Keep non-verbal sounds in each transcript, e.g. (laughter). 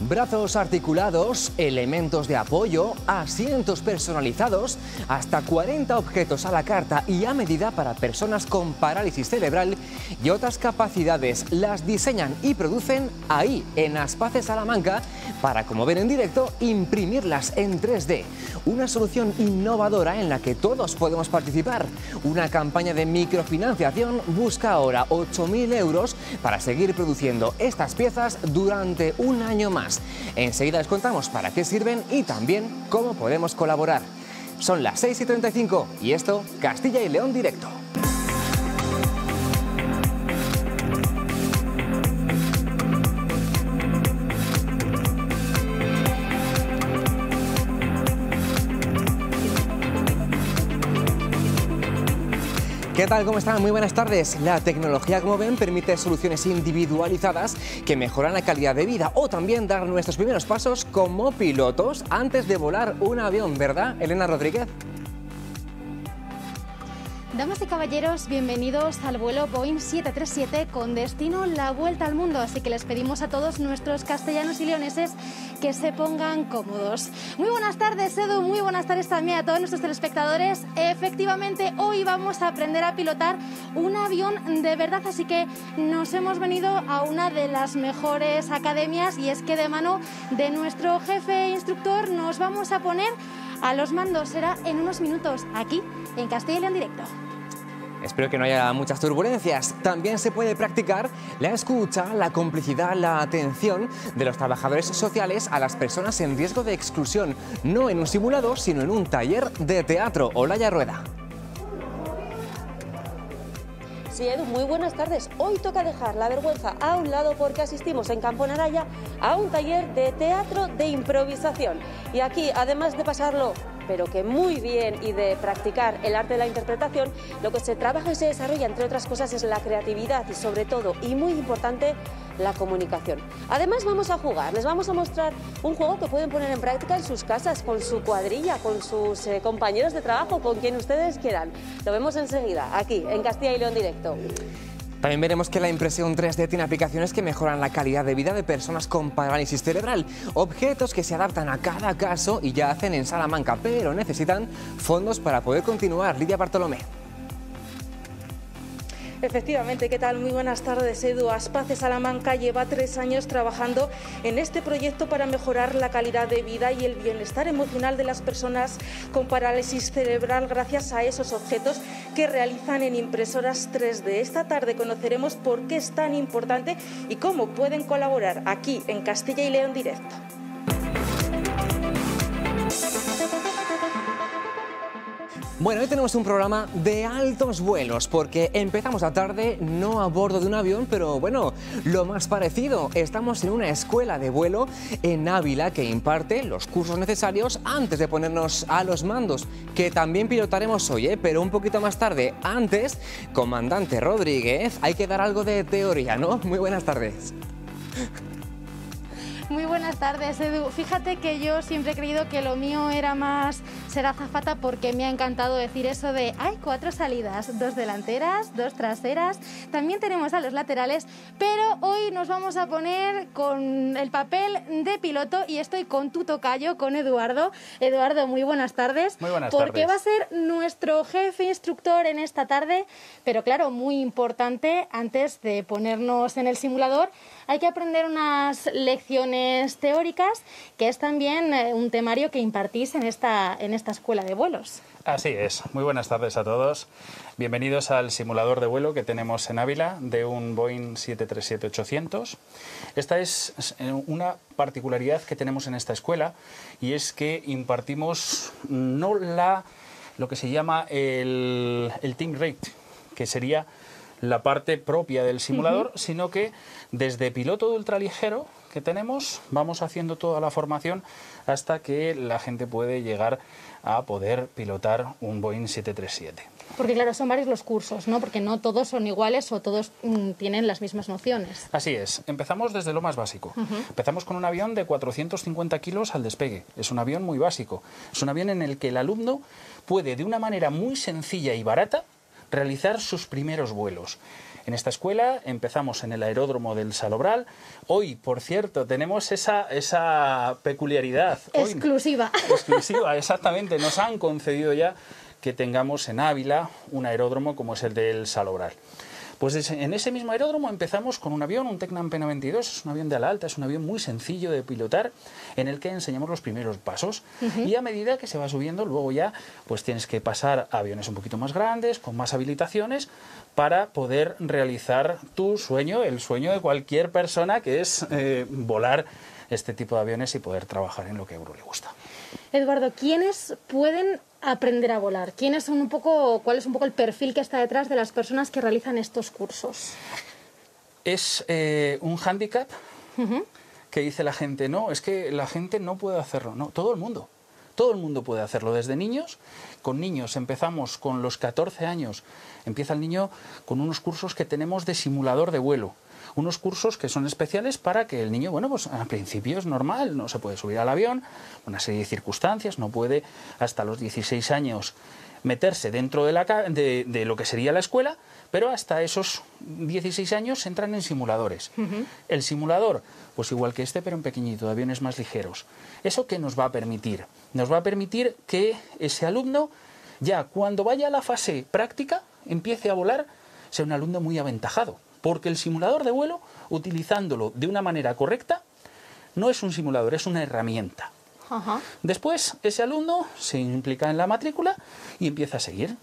Brazos articulados, elementos de apoyo, asientos personalizados, hasta 40 objetos a la carta y a medida para personas con parálisis cerebral y otras capacidades las diseñan y producen ahí, en Aspace Salamanca, para, como ven en directo, imprimirlas en 3D. Una solución innovadora en la que todos podemos participar. Una campaña de microfinanciación busca ahora 8.000 euros para seguir produciendo estas piezas durante un año más. Enseguida les contamos para qué sirven y también cómo podemos colaborar. Son las 6 y 35 y esto, Castilla y León Directo. ¿Qué tal? ¿Cómo están? Muy buenas tardes. La tecnología, como ven, permite soluciones individualizadas que mejoran la calidad de vida o también dar nuestros primeros pasos como pilotos antes de volar un avión, ¿verdad, Elena Rodríguez? Damas y caballeros, bienvenidos al vuelo Boeing 737 con destino la vuelta al mundo. Así que les pedimos a todos nuestros castellanos y leoneses que se pongan cómodos. Muy buenas tardes, Edu. Muy buenas tardes también a todos nuestros telespectadores. Efectivamente, hoy vamos a aprender a pilotar un avión de verdad. Así que nos hemos venido a una de las mejores academias y es que de mano de nuestro jefe instructor nos vamos a poner a los mandos. Será en unos minutos aquí en Castilla y León Directo. Espero que no haya muchas turbulencias. También se puede practicar la escucha, la complicidad, la atención de los trabajadores sociales a las personas en riesgo de exclusión, no en un simulador, sino en un taller de teatro. Olaya Rueda. Sí, Edu, muy buenas tardes. Hoy toca dejar la vergüenza a un lado porque asistimos en Campo Naraya a un taller de teatro de improvisación. Y aquí, además de pasarlo pero que muy bien y de practicar el arte de la interpretación, lo que se trabaja y se desarrolla, entre otras cosas, es la creatividad y sobre todo, y muy importante, la comunicación. Además vamos a jugar, les vamos a mostrar un juego que pueden poner en práctica en sus casas, con su cuadrilla, con sus eh, compañeros de trabajo, con quien ustedes quieran. Lo vemos enseguida, aquí, en Castilla y León Directo. También veremos que la impresión 3D tiene aplicaciones que mejoran la calidad de vida de personas con parálisis cerebral, objetos que se adaptan a cada caso y ya hacen en Salamanca, pero necesitan fondos para poder continuar. Lidia Bartolomé. Efectivamente, ¿qué tal? Muy buenas tardes, Edu. Aspace Salamanca lleva tres años trabajando en este proyecto para mejorar la calidad de vida y el bienestar emocional de las personas con parálisis cerebral gracias a esos objetos que realizan en impresoras 3D. Esta tarde conoceremos por qué es tan importante y cómo pueden colaborar aquí en Castilla y León Directo. Bueno, hoy tenemos un programa de altos vuelos porque empezamos la tarde no a bordo de un avión, pero bueno, lo más parecido. Estamos en una escuela de vuelo en Ávila que imparte los cursos necesarios antes de ponernos a los mandos, que también pilotaremos hoy, ¿eh? pero un poquito más tarde. Antes, comandante Rodríguez, hay que dar algo de teoría, ¿no? Muy buenas tardes. Muy buenas tardes, Edu. Fíjate que yo siempre he creído que lo mío era más ser azafata porque me ha encantado decir eso de hay cuatro salidas, dos delanteras, dos traseras, también tenemos a los laterales, pero hoy nos vamos a poner con el papel de piloto y estoy con tu tocayo, con Eduardo. Eduardo, muy buenas tardes. Muy buenas porque tardes. va a ser nuestro jefe instructor en esta tarde, pero claro, muy importante, antes de ponernos en el simulador, hay que aprender unas lecciones teóricas, que es también eh, un temario que impartís en esta, en esta escuela de vuelos. Así es. Muy buenas tardes a todos. Bienvenidos al simulador de vuelo que tenemos en Ávila de un Boeing 737-800. Esta es eh, una particularidad que tenemos en esta escuela y es que impartimos no la lo que se llama el, el team rate, que sería la parte propia del simulador, sino que desde piloto de ultraligero que tenemos vamos haciendo toda la formación hasta que la gente puede llegar a poder pilotar un Boeing 737. Porque claro, son varios los cursos, ¿no? Porque no todos son iguales o todos mm, tienen las mismas nociones. Así es, empezamos desde lo más básico. Empezamos con un avión de 450 kilos al despegue. Es un avión muy básico. Es un avión en el que el alumno puede, de una manera muy sencilla y barata, realizar sus primeros vuelos. en esta escuela. Empezamos en el aeródromo del Salobral. Hoy, por cierto, tenemos esa, esa peculiaridad. exclusiva. (laughs) exclusiva, exactamente. Nos han concedido ya que tengamos en Ávila un aeródromo como es el del Salobral. Pues en ese mismo aeródromo empezamos con un avión, un Tecnam Pena 22, es un avión de ala alta, es un avión muy sencillo de pilotar, en el que enseñamos los primeros pasos. Y a medida que se va subiendo, luego ya pues tienes que pasar a aviones un poquito más grandes, con más habilitaciones, para poder realizar tu sueño, el sueño de cualquier persona, que es eh, volar este tipo de aviones y poder trabajar en lo que a uno le gusta. Eduardo, ¿quiénes pueden aprender a volar? ¿Quiénes son un poco, ¿Cuál es un poco el perfil que está detrás de las personas que realizan estos cursos? Es eh, un hándicap que dice la gente, no, es que la gente no puede hacerlo. No, todo el mundo. Todo el mundo puede hacerlo, desde niños. Con niños empezamos con los 14 años. Empieza el niño con unos cursos que tenemos de simulador de vuelo unos cursos que son especiales para que el niño, bueno, pues al principio es normal, no se puede subir al avión, una serie de circunstancias, no puede hasta los 16 años meterse dentro de, la, de, lo que sería la escuela, pero hasta esos 16 años entran en simuladores. El simulador, pues igual que este, pero en pequeñito, de aviones más ligeros. ¿Eso qué nos va a permitir? Nos va a permitir que ese alumno, ya cuando vaya a la fase práctica, empiece a volar, sea un alumno muy aventajado porque el simulador de vuelo, utilizándolo de una manera correcta, no es un simulador, es una herramienta. Después, ese alumno se implica en la matrícula y empieza a seguir.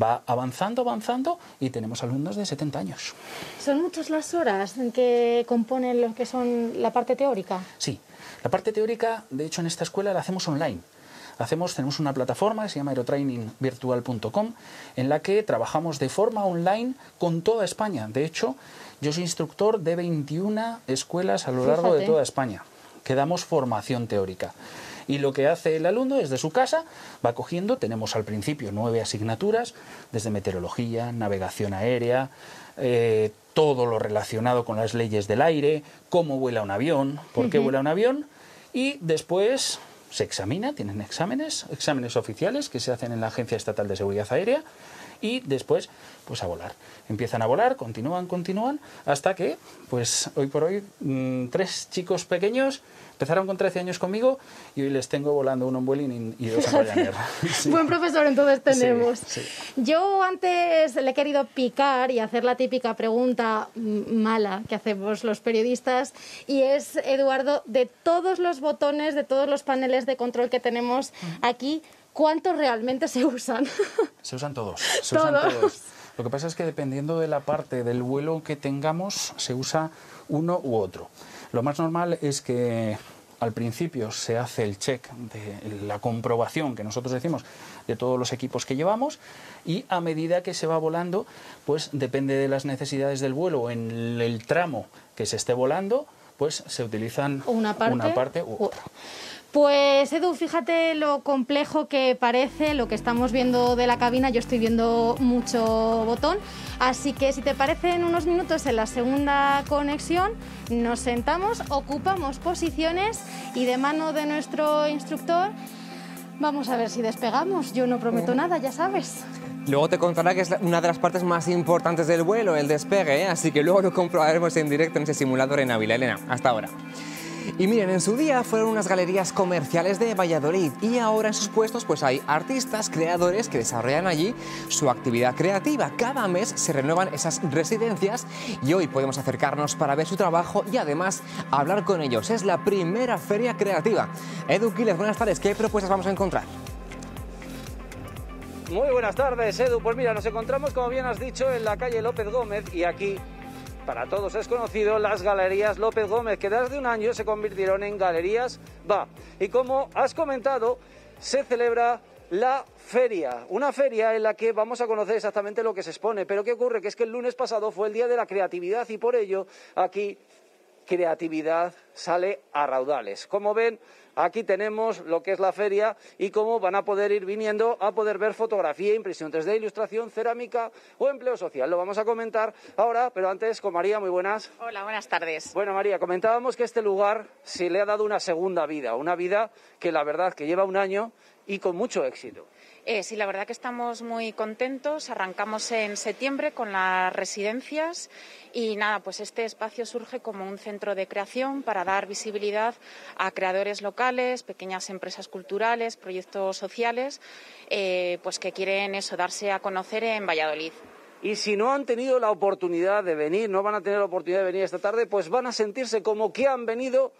Va avanzando, avanzando y tenemos alumnos de 70 años. ¿Son muchas las horas en que componen lo que son la parte teórica? Sí, la parte teórica, de hecho, en esta escuela la hacemos online hacemos, tenemos una plataforma que se llama aerotrainingvirtual.com en la que trabajamos de forma online con toda España. De hecho, yo soy instructor de 21 escuelas a lo largo de toda España que damos formación teórica. Y lo que hace el alumno desde su casa va cogiendo, tenemos al principio nueve asignaturas, desde meteorología, navegación aérea, eh, todo lo relacionado con las leyes del aire, cómo vuela un avión, por qué vuela un avión, y después se examina, tienen exámenes, exámenes oficiales que se hacen en la Agencia Estatal de Seguridad Aérea y después pues a volar. Empiezan a volar, continúan, continúan, hasta que pues hoy por hoy mm, tres chicos pequeños empezaron con 13 años conmigo y hoy les tengo volando uno en Vueling y dos en (laughs) Ryanair. Buen profesor entonces tenemos. Yo antes le he querido picar y hacer la típica pregunta mala que hacemos los periodistas y es, Eduardo, de todos los botones, de todos los paneles de control que tenemos aquí, ¿cuántos realmente se usan? (laughs) Se usan todos. Se usan todos. Lo que pasa es que dependiendo de la parte del vuelo que tengamos, se usa uno u otro. Lo más normal es que al principio se hace el check de la comprobación que nosotros decimos de todos los equipos que llevamos y a medida que se va volando, pues depende de las necesidades del vuelo en el tramo que se esté volando, pues se utilizan una parte, una parte u otra. Pues Edu, fíjate lo complejo que parece lo que estamos viendo de la cabina. Yo estoy viendo mucho botón. Así que si te parece, en unos minutos en la segunda conexión nos sentamos, ocupamos posiciones y de mano de nuestro instructor vamos a ver si despegamos. Yo no prometo nada, ya sabes. Luego te contará que es una de las partes más importantes del vuelo, el despegue, ¿eh? así que luego lo comprobaremos en directo en ese simulador en Ávila. Elena, hasta ahora. Y miren, en su día fueron unas galerías comerciales de Valladolid y ahora en sus puestos pues hay artistas, creadores que desarrollan allí su actividad creativa. Cada mes se renuevan esas residencias y hoy podemos acercarnos para ver su trabajo y además hablar con ellos. Es la primera feria creativa. Edu Quiles, buenas tardes. ¿Qué propuestas vamos a encontrar? Muy buenas tardes, Edu. Pues mira, nos encontramos, como bien has dicho, en la calle López Gómez y aquí para todos es conocido las Galerías López Gómez, que desde un año se convirtieron en Galerías Va. Y como has comentado, se celebra la feria, una feria en la que vamos a conocer exactamente lo que se expone. Pero ¿qué ocurre? Que es que el lunes pasado fue el Día de la Creatividad y por ello aquí creatividad sale a raudales. Como ven, Aquí tenemos lo que es la feria y cómo van a poder ir viniendo a poder ver fotografía, impresión 3D, ilustración, cerámica o empleo social. Lo vamos a comentar ahora, pero antes con María, muy buenas. Hola, buenas tardes. Bueno, María, comentábamos que este lugar se le ha dado una segunda vida, una vida que la verdad que lleva un año y con mucho éxito. Eh, sí, la verdad que estamos muy contentos. Arrancamos en septiembre con las residencias y nada, pues este espacio surge como un centro de creación para dar visibilidad a creadores locales, pequeñas empresas culturales, proyectos sociales, eh, pues que quieren eso, darse a conocer en Valladolid. Y si no han tenido la oportunidad de venir, no van a tener la oportunidad de venir esta tarde, pues van a sentirse como que han venido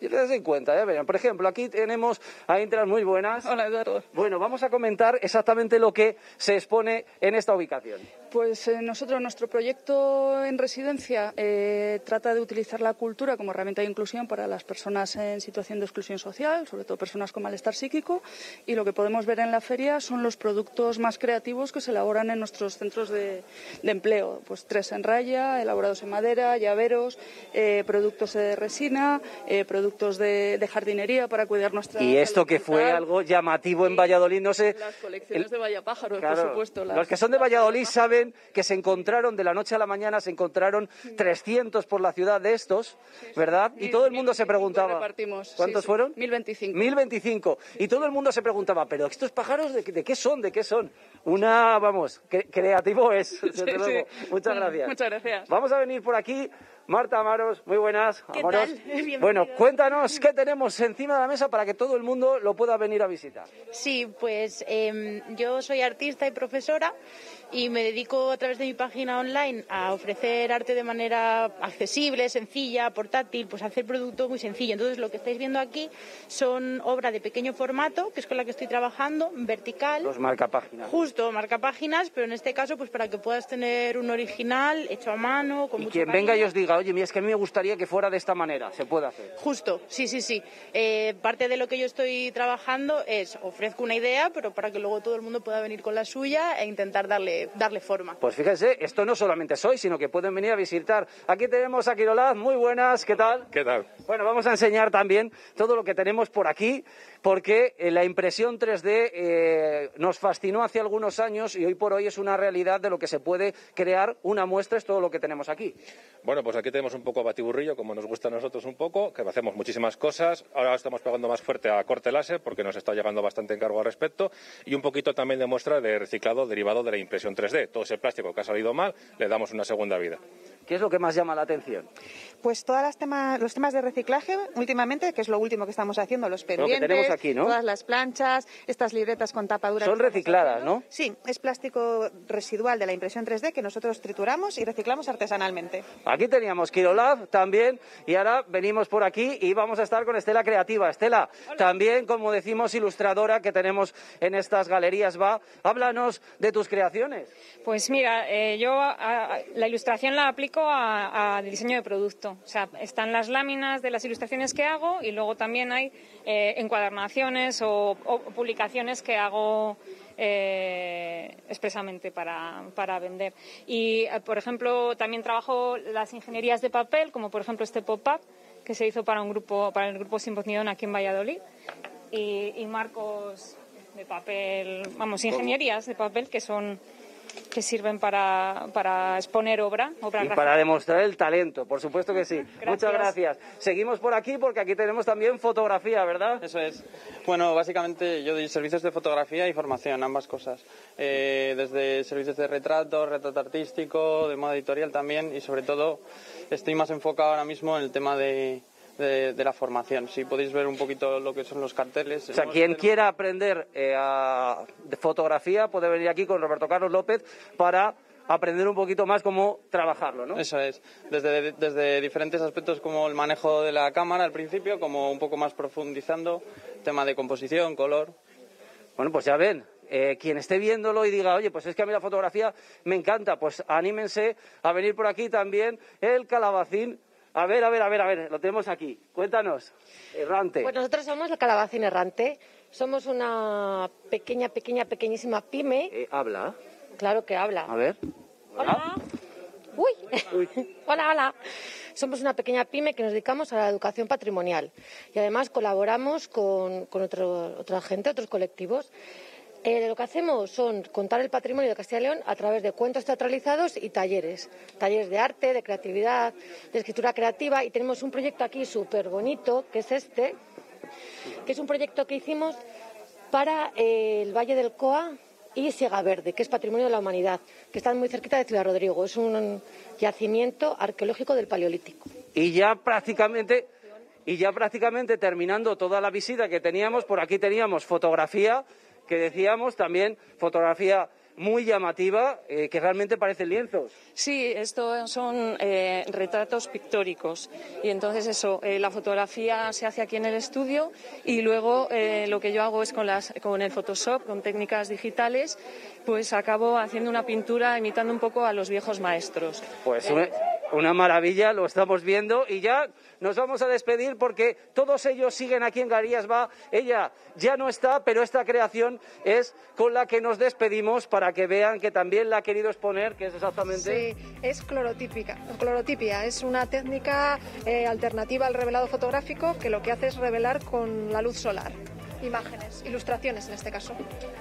y les den cuenta, ¿eh? Por ejemplo, aquí tenemos a Intras muy buenas. Hola, Eduardo. Bueno, vamos a comentar exactamente lo que se expone en esta ubicación. Pues eh, nosotros, nuestro proyecto en residencia eh, trata de utilizar la cultura como herramienta de inclusión para las personas en situación de exclusión social, sobre todo personas con malestar psíquico, y lo que podemos ver en la feria son los productos más creativos que se elaboran en nuestros centros de, empleo. Pues tres en raya, elaborados en madera, llaveros, eh, productos de resina, productos de, jardinería para cuidar nuestra Y esto que fue algo llamativo en Valladolid, no sé... Las colecciones de Vallapájaros, por supuesto. Los que son de Valladolid saben que se encontraron de la noche a la mañana, se encontraron 300 por la ciudad de estos, ¿verdad? Y todo el mundo se preguntaba... ¿Cuántos fueron? 1025. 1025. Y todo el mundo se preguntaba, ¿pero estos pájaros de, qué son? ¿De qué son? Una, vamos, creativo es, (laughs) desde luego. Muchas gracias. Muchas gracias. Vamos a venir por aquí Marta Amaros, muy buenas. ¿Qué Tal? (laughs) Bueno, cuéntanos qué tenemos encima de la mesa para que todo el mundo lo pueda venir a visitar. Sí, pues em, yo soy artista y profesora y me dedico a través de mi página online a ofrecer arte de manera accesible, sencilla, portátil, pues hacer producto muy sencillo. Entonces lo que estáis viendo aquí son obras de pequeño formato, que es con la que estoy trabajando, vertical. Los marcapáginas. Justo, marcapáginas, pero en este caso pues para que puedas tener un original hecho a mano, con y quien venga y os diga, oye, mira, es que a mí me gustaría que fuera de esta manera, se puede hacer. Justo, sí, sí, sí. Eh, parte de lo que yo estoy trabajando es ofrezco una idea, pero para que luego todo el mundo pueda venir con la suya e intentar darle darle, forma. Pues fíjense, esto no solamente soy, sino que pueden venir a visitar. Aquí tenemos a Quirolaz, muy buenas, ¿qué tal? ¿Qué tal? Bueno, vamos a enseñar también todo lo que tenemos por aquí, porque eh, la impresión 3D eh, nos fascinó hace algunos años y hoy por hoy es una realidad de lo que se puede crear una muestra, es todo lo que tenemos aquí. Bueno, pues aquí tenemos un poco a batiburrillo, como nos gusta a nosotros un poco, que hacemos muchísimas cosas. Ahora estamos pegando más fuerte a corte láser porque nos está llegando bastante encargo al respecto y un poquito también de muestra de reciclado derivado de la impresión 3D. Todo ese plástico que ha salido mal, le damos una segunda vida. ¿Qué es lo que más llama la atención? Pues todos los temas de reciclaje, últimamente, que es lo último que estamos haciendo, los pendientes, aquí, ¿no? todas las planchas, estas libretas con tapaduras. Son recicladas, ¿no? Sí, es plástico residual de la impresión 3D que nosotros trituramos y reciclamos artesanalmente. Aquí teníamos Kirolab también y ahora venimos por aquí y vamos a estar con Estela Creativa. Estela, también, como decimos, ilustradora que tenemos en estas galerías. Va, háblanos de tus creaciones. Pues mira, eh, yo la ilustración la aplico a, diseño de producto. O sea, están las láminas de las ilustraciones que hago y luego también hay eh, encuadernaciones o, publicaciones que hago eh, expresamente para, para, vender. Y, eh, por ejemplo, también trabajo las ingenierías de papel, como por ejemplo este pop-up que se hizo para un grupo, para el grupo Simposión aquí en Valladolid, y, y marcos de papel, vamos, ingenierías de papel que son que sirven para, para exponer obra. obra y para demostrar el talento, por supuesto que sí. Muchas gracias. Seguimos por aquí porque aquí tenemos también fotografía, ¿verdad? Eso es. Bueno, básicamente yo doy servicios de fotografía y formación, ambas cosas. Eh, desde servicios de retrato, retrato artístico, de moda editorial también y sobre todo estoy más enfocado ahora mismo en el tema de de, la formación. Si podéis ver un poquito lo que son los carteles. O sea, quien quiera aprender eh, de fotografía puede venir aquí con Roberto Carlos López para aprender un poquito más cómo trabajarlo, ¿no? Eso es, desde, desde diferentes aspectos como el manejo de la cámara al principio, como un poco más profundizando, tema de composición, color. Bueno, pues ya ven, eh, quien esté viéndolo y diga, oye, pues es que a mí la fotografía me encanta, pues anímense a venir por aquí también el calabacín a ver, a ver, a ver, a ver, lo tenemos aquí. Cuéntanos, errante. Pues nosotros somos el Calabacín Errante. Somos una pequeña, pequeña, pequeñísima pyme. Eh, ¿Habla? Claro que habla. A ver. Hola. Uy. (laughs) hola, hola. Somos una pequeña pyme que nos dedicamos a la educación patrimonial y además colaboramos con, con otra gente, otros colectivos. Eh, lo que hacemos son contar el patrimonio de Castilla y León a través de cuentos teatralizados y talleres. Talleres de arte, de creatividad, de escritura creativa. Y tenemos un proyecto aquí súper bonito, que es este, que es un proyecto que hicimos para eh, el Valle del Coa y Siega Verde, que es Patrimonio de la Humanidad, que están muy cerquita de Ciudad Rodrigo. Es un yacimiento arqueológico del Paleolítico. Y ya prácticamente y ya prácticamente terminando toda la visita que teníamos, por aquí teníamos fotografía, que decíamos también fotografía muy llamativa, eh, que realmente parecen lienzos. Sí, estos son eh, retratos pictóricos. Y entonces eso, eh, la fotografía se hace aquí en el estudio y luego lo que yo hago es con, las, con el Photoshop, con técnicas digitales, pues acabo haciendo una pintura imitando un poco a los viejos maestros. Pues una maravilla, lo estamos viendo y ya nos vamos a despedir porque todos ellos siguen aquí en Garías Va. Ella ya no está, pero esta creación es con la que nos despedimos para que vean que también la ha querido exponer, que es exactamente. Sí, es clorotípica. Clorotipia es una técnica eh, alternativa al revelado fotográfico que lo que hace es revelar con la luz solar imágenes, ilustraciones en este caso.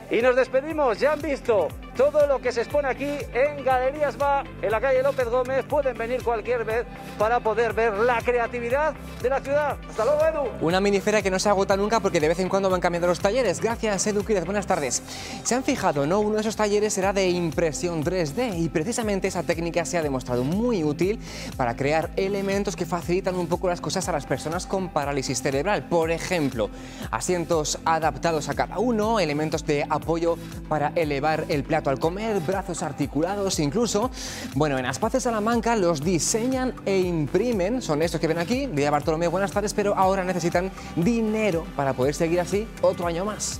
Y nos despedimos, ya han visto todo lo que se expone aquí en Galerías Va, en la calle López Gómez. Pueden venir cualquier vez para poder ver la creatividad de la ciudad. Hasta luego, Edu. Una minifera que no se agota nunca porque de vez en cuando van cambiando los talleres. Gracias, Edu Quírez. Buenas tardes. Se han fijado, ¿no? Uno de esos talleres será de impresión 3D y precisamente esa técnica se ha demostrado muy útil para crear elementos que facilitan un poco las cosas a las personas con parálisis cerebral. Por ejemplo, asientos adaptados a cada uno, elementos de apoyo para elevar el plato al comer, brazos articulados incluso. Bueno, en Aspace Salamanca los diseñan e imprimen, son estos que ven aquí. Día Bartolomé, buenas tardes, pero ahora necesitan dinero para poder seguir así otro año más.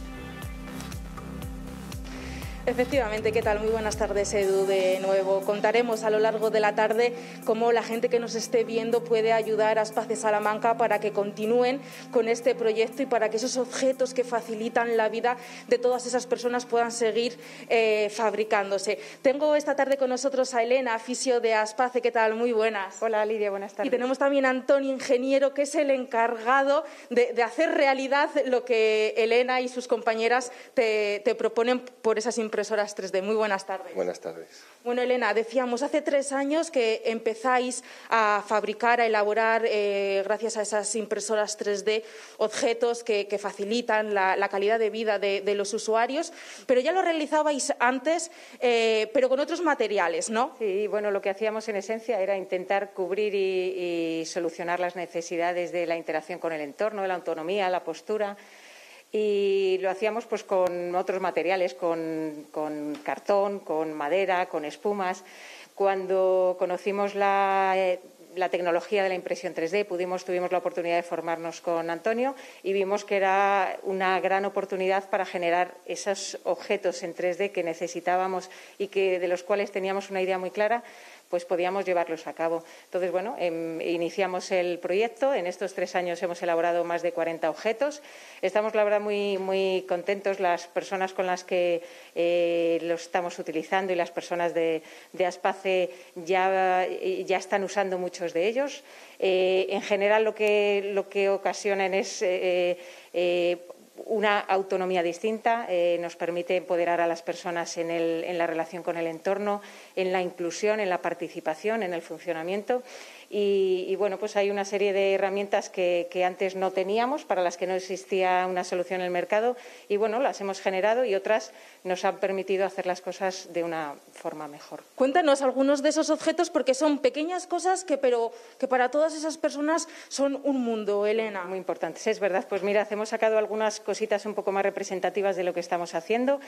Efectivamente, ¿qué tal? Muy buenas tardes, Edu, de nuevo. Contaremos a lo largo de la tarde cómo la gente que nos esté viendo puede ayudar a Espacio Salamanca para que continúen con este proyecto y para que esos objetos que facilitan la vida de todas esas personas puedan seguir eh, fabricándose. Tengo esta tarde con nosotros a Elena, aficio de Aspace. ¿Qué tal? Muy buenas. Hola, Lidia, buenas tardes. Y tenemos también a Antonio, ingeniero, que es el encargado de, hacer realidad lo que Elena y sus compañeras te, te proponen por esas impresoras 3D. Muy buenas tardes. Buenas tardes. Bueno, Elena, decíamos hace tres años que empezáis a fabricar, a elaborar, eh, gracias a esas impresoras 3D, objetos que, facilitan la, calidad de vida de, los usuarios, pero ya lo realizabais antes, eh, pero con otros materiales, ¿no? Sí, bueno, lo que hacíamos en esencia era intentar cubrir y, y solucionar las necesidades de la interacción con el entorno, la autonomía, la postura y lo hacíamos pues con otros materiales, con, cartón, con madera, con espumas. Cuando conocimos la, eh, la, tecnología de la impresión 3D, pudimos, tuvimos la oportunidad de formarnos con Antonio y vimos que era una gran oportunidad para generar esos objetos en 3D que necesitábamos y que, de los cuales teníamos una idea muy clara pues podíamos llevarlos a cabo. Entonces, bueno, em, iniciamos el proyecto. En estos tres años hemos elaborado más de 40 objetos. Estamos, la verdad, muy, muy contentos las personas con las que eh, los estamos utilizando y las personas de, Aspace ya, ya, están usando muchos de ellos. Eh, en general, lo que, lo que ocasionan es eh, una autonomía distinta, eh, nos permite empoderar a las personas en, la relación con el entorno, en la inclusión, en la participación, en el funcionamiento y, bueno, pues hay una serie de herramientas que, antes no teníamos, para las que no existía una solución en el mercado y bueno, las hemos generado y otras nos han permitido hacer las cosas de una forma mejor. Cuéntanos algunos de esos objetos porque son pequeñas cosas que, pero, que para todas esas personas son un mundo, Elena. Muy importantes, es verdad. Pues mira, hemos sacado algunas cositas un poco más representativas de lo que estamos haciendo.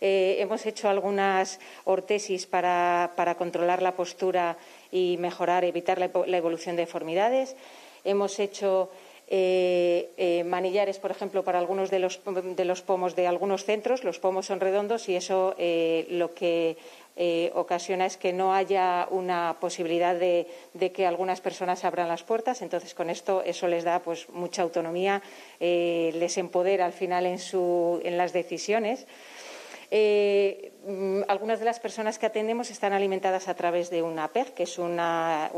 Eh, hemos hecho algunas ortesis para, para controlar la postura y mejorar, evitar la, evolución de deformidades. Hemos hecho eh, eh, manillares, por ejemplo, para algunos de los, de los, pomos de algunos centros. Los pomos son redondos y eso eh, lo que ocasiona es que no haya una posibilidad de, que algunas personas abran las puertas. Entonces, con esto, eso les da pues, mucha autonomía, les empodera al final en, su, en las decisiones. Eh, algunas de las personas que atendemos están alimentadas a través de una PEG, que es una,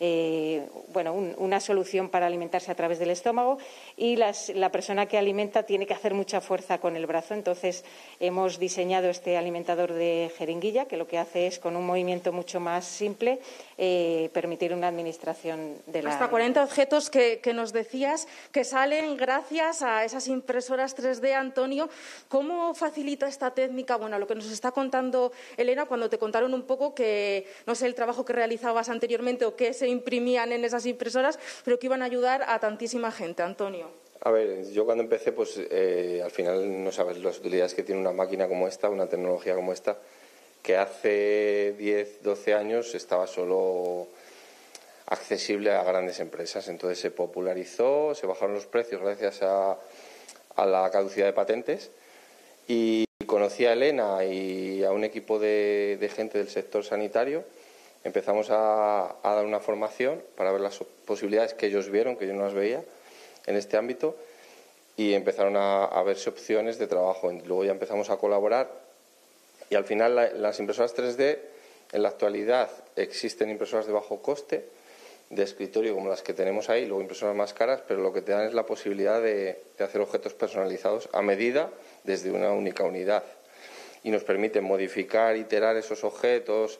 eh, bueno, una solución para alimentarse a través del estómago y la persona que alimenta tiene que hacer mucha fuerza con el brazo. Entonces, hemos diseñado este alimentador de jeringuilla que lo que hace es, con un movimiento mucho más simple, eh, permitir una administración de la. Hasta 40 objetos que, nos decías que salen gracias a esas impresoras 3D, Antonio. ¿Cómo facilita esta técnica? Bueno, lo que nos está contando Elena cuando te contaron un poco que, no sé, el trabajo que realizabas anteriormente o qué se imprimían en esas impresoras, pero que iban a ayudar a tantísima gente. Antonio. A ver, yo cuando empecé, pues eh, al final no sabes las utilidades que tiene una máquina como esta, una tecnología como esta, que hace 10, 12 años estaba solo accesible a grandes empresas. Entonces se popularizó, se bajaron los precios gracias a, la caducidad de patentes y conocí a Elena y a un equipo de gente del sector sanitario empezamos a, dar una formación para ver las posibilidades que ellos vieron, que yo no las veía en este ámbito, y empezaron a, verse opciones de trabajo. Luego ya empezamos a colaborar y al final las impresoras 3D, en la actualidad existen impresoras de bajo coste, de escritorio como las que tenemos ahí, luego impresoras más caras, pero lo que te dan es la posibilidad de hacer objetos personalizados a medida desde una única unidad. Y nos permite modificar, iterar esos objetos,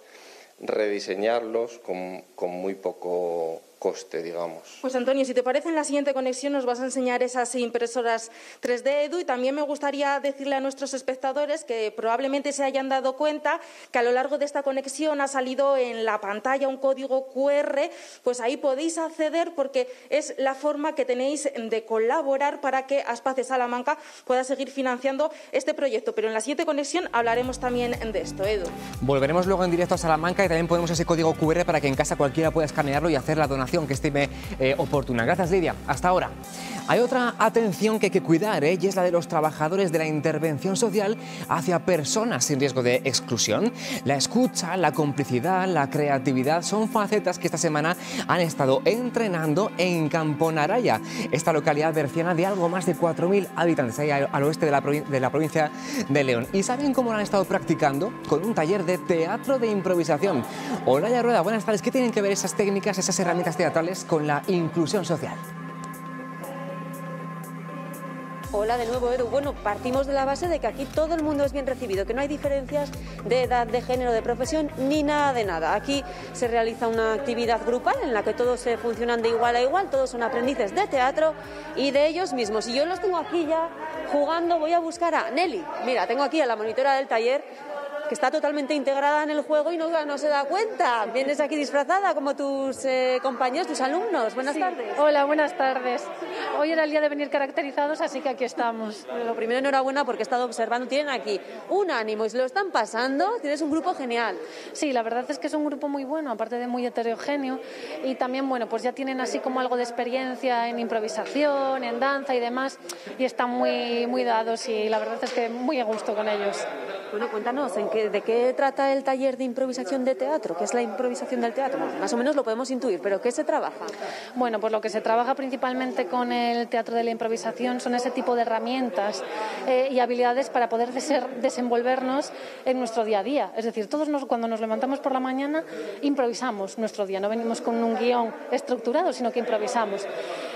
rediseñarlos con, con muy poco coste, digamos. Pues Antonio, si te parece, en la siguiente conexión nos vas a enseñar esas impresoras 3D Edu y también me gustaría decirle a nuestros espectadores que probablemente se hayan dado cuenta que a lo largo de esta conexión ha salido en la pantalla un código QR, pues ahí podéis acceder porque es la forma que tenéis de colaborar para que Aspace Salamanca pueda seguir financiando este proyecto. Pero en la siguiente conexión hablaremos también de esto, Edu. Volveremos luego en directo a Salamanca y también ponemos ese código QR para que en casa cualquiera pueda escanearlo y hacer la donación que estime eh, oportuna. Gracias, Lidia. Hasta ahora. Hay otra atención que hay que cuidar ¿eh? y es la de los trabajadores de la intervención social hacia personas sin riesgo de exclusión. La escucha, la complicidad, la creatividad son facetas que esta semana han estado entrenando en Camponaraya, esta localidad berciana de algo más de 4.000 habitantes, ahí al, oeste de la, provincia de León. ¿Y saben cómo lo han estado practicando? Con un taller de teatro de improvisación. Olaya Rueda, buenas tardes. ¿Qué tienen que ver esas técnicas, esas herramientas teatrales con la inclusión social? Hola de nuevo, Edu. Bueno, partimos de la base de que aquí todo el mundo es bien recibido, que no hay diferencias de edad, de género, de profesión, ni nada de nada. Aquí se realiza una actividad grupal en la que todos se funcionan de igual a igual, todos son aprendices de teatro y de ellos mismos. Y yo los tengo aquí ya jugando, voy a buscar a Nelly. Mira, tengo aquí a la monitora del taller que está totalmente integrada en el juego y no, no se da cuenta. Vienes aquí disfrazada como tus eh, compañeros, tus alumnos. Buenas tardes. Hola, buenas tardes. Hoy era el día de venir caracterizados, así que aquí estamos. lo primero, enhorabuena porque he estado observando. Tienen aquí un ánimo y se lo están pasando. Tienes un grupo genial. Sí, la verdad es que es un grupo muy bueno, aparte de muy heterogéneo. Y también, bueno, pues ya tienen así como algo de experiencia en improvisación, en danza y demás. Y están muy, muy dados y la verdad es que muy a gusto con ellos. Bueno, cuéntanos, ¿en ¿de qué trata el taller de improvisación de teatro? ¿Qué es la improvisación del teatro? más o menos lo podemos intuir, pero ¿qué se trabaja? Bueno, pues lo que se trabaja principalmente con el teatro de la improvisación son ese tipo de herramientas eh, y habilidades para poder desenvolvernos en nuestro día a día. Es decir, todos cuando nos levantamos por la mañana improvisamos nuestro día, no venimos con un guion estructurado, sino que improvisamos.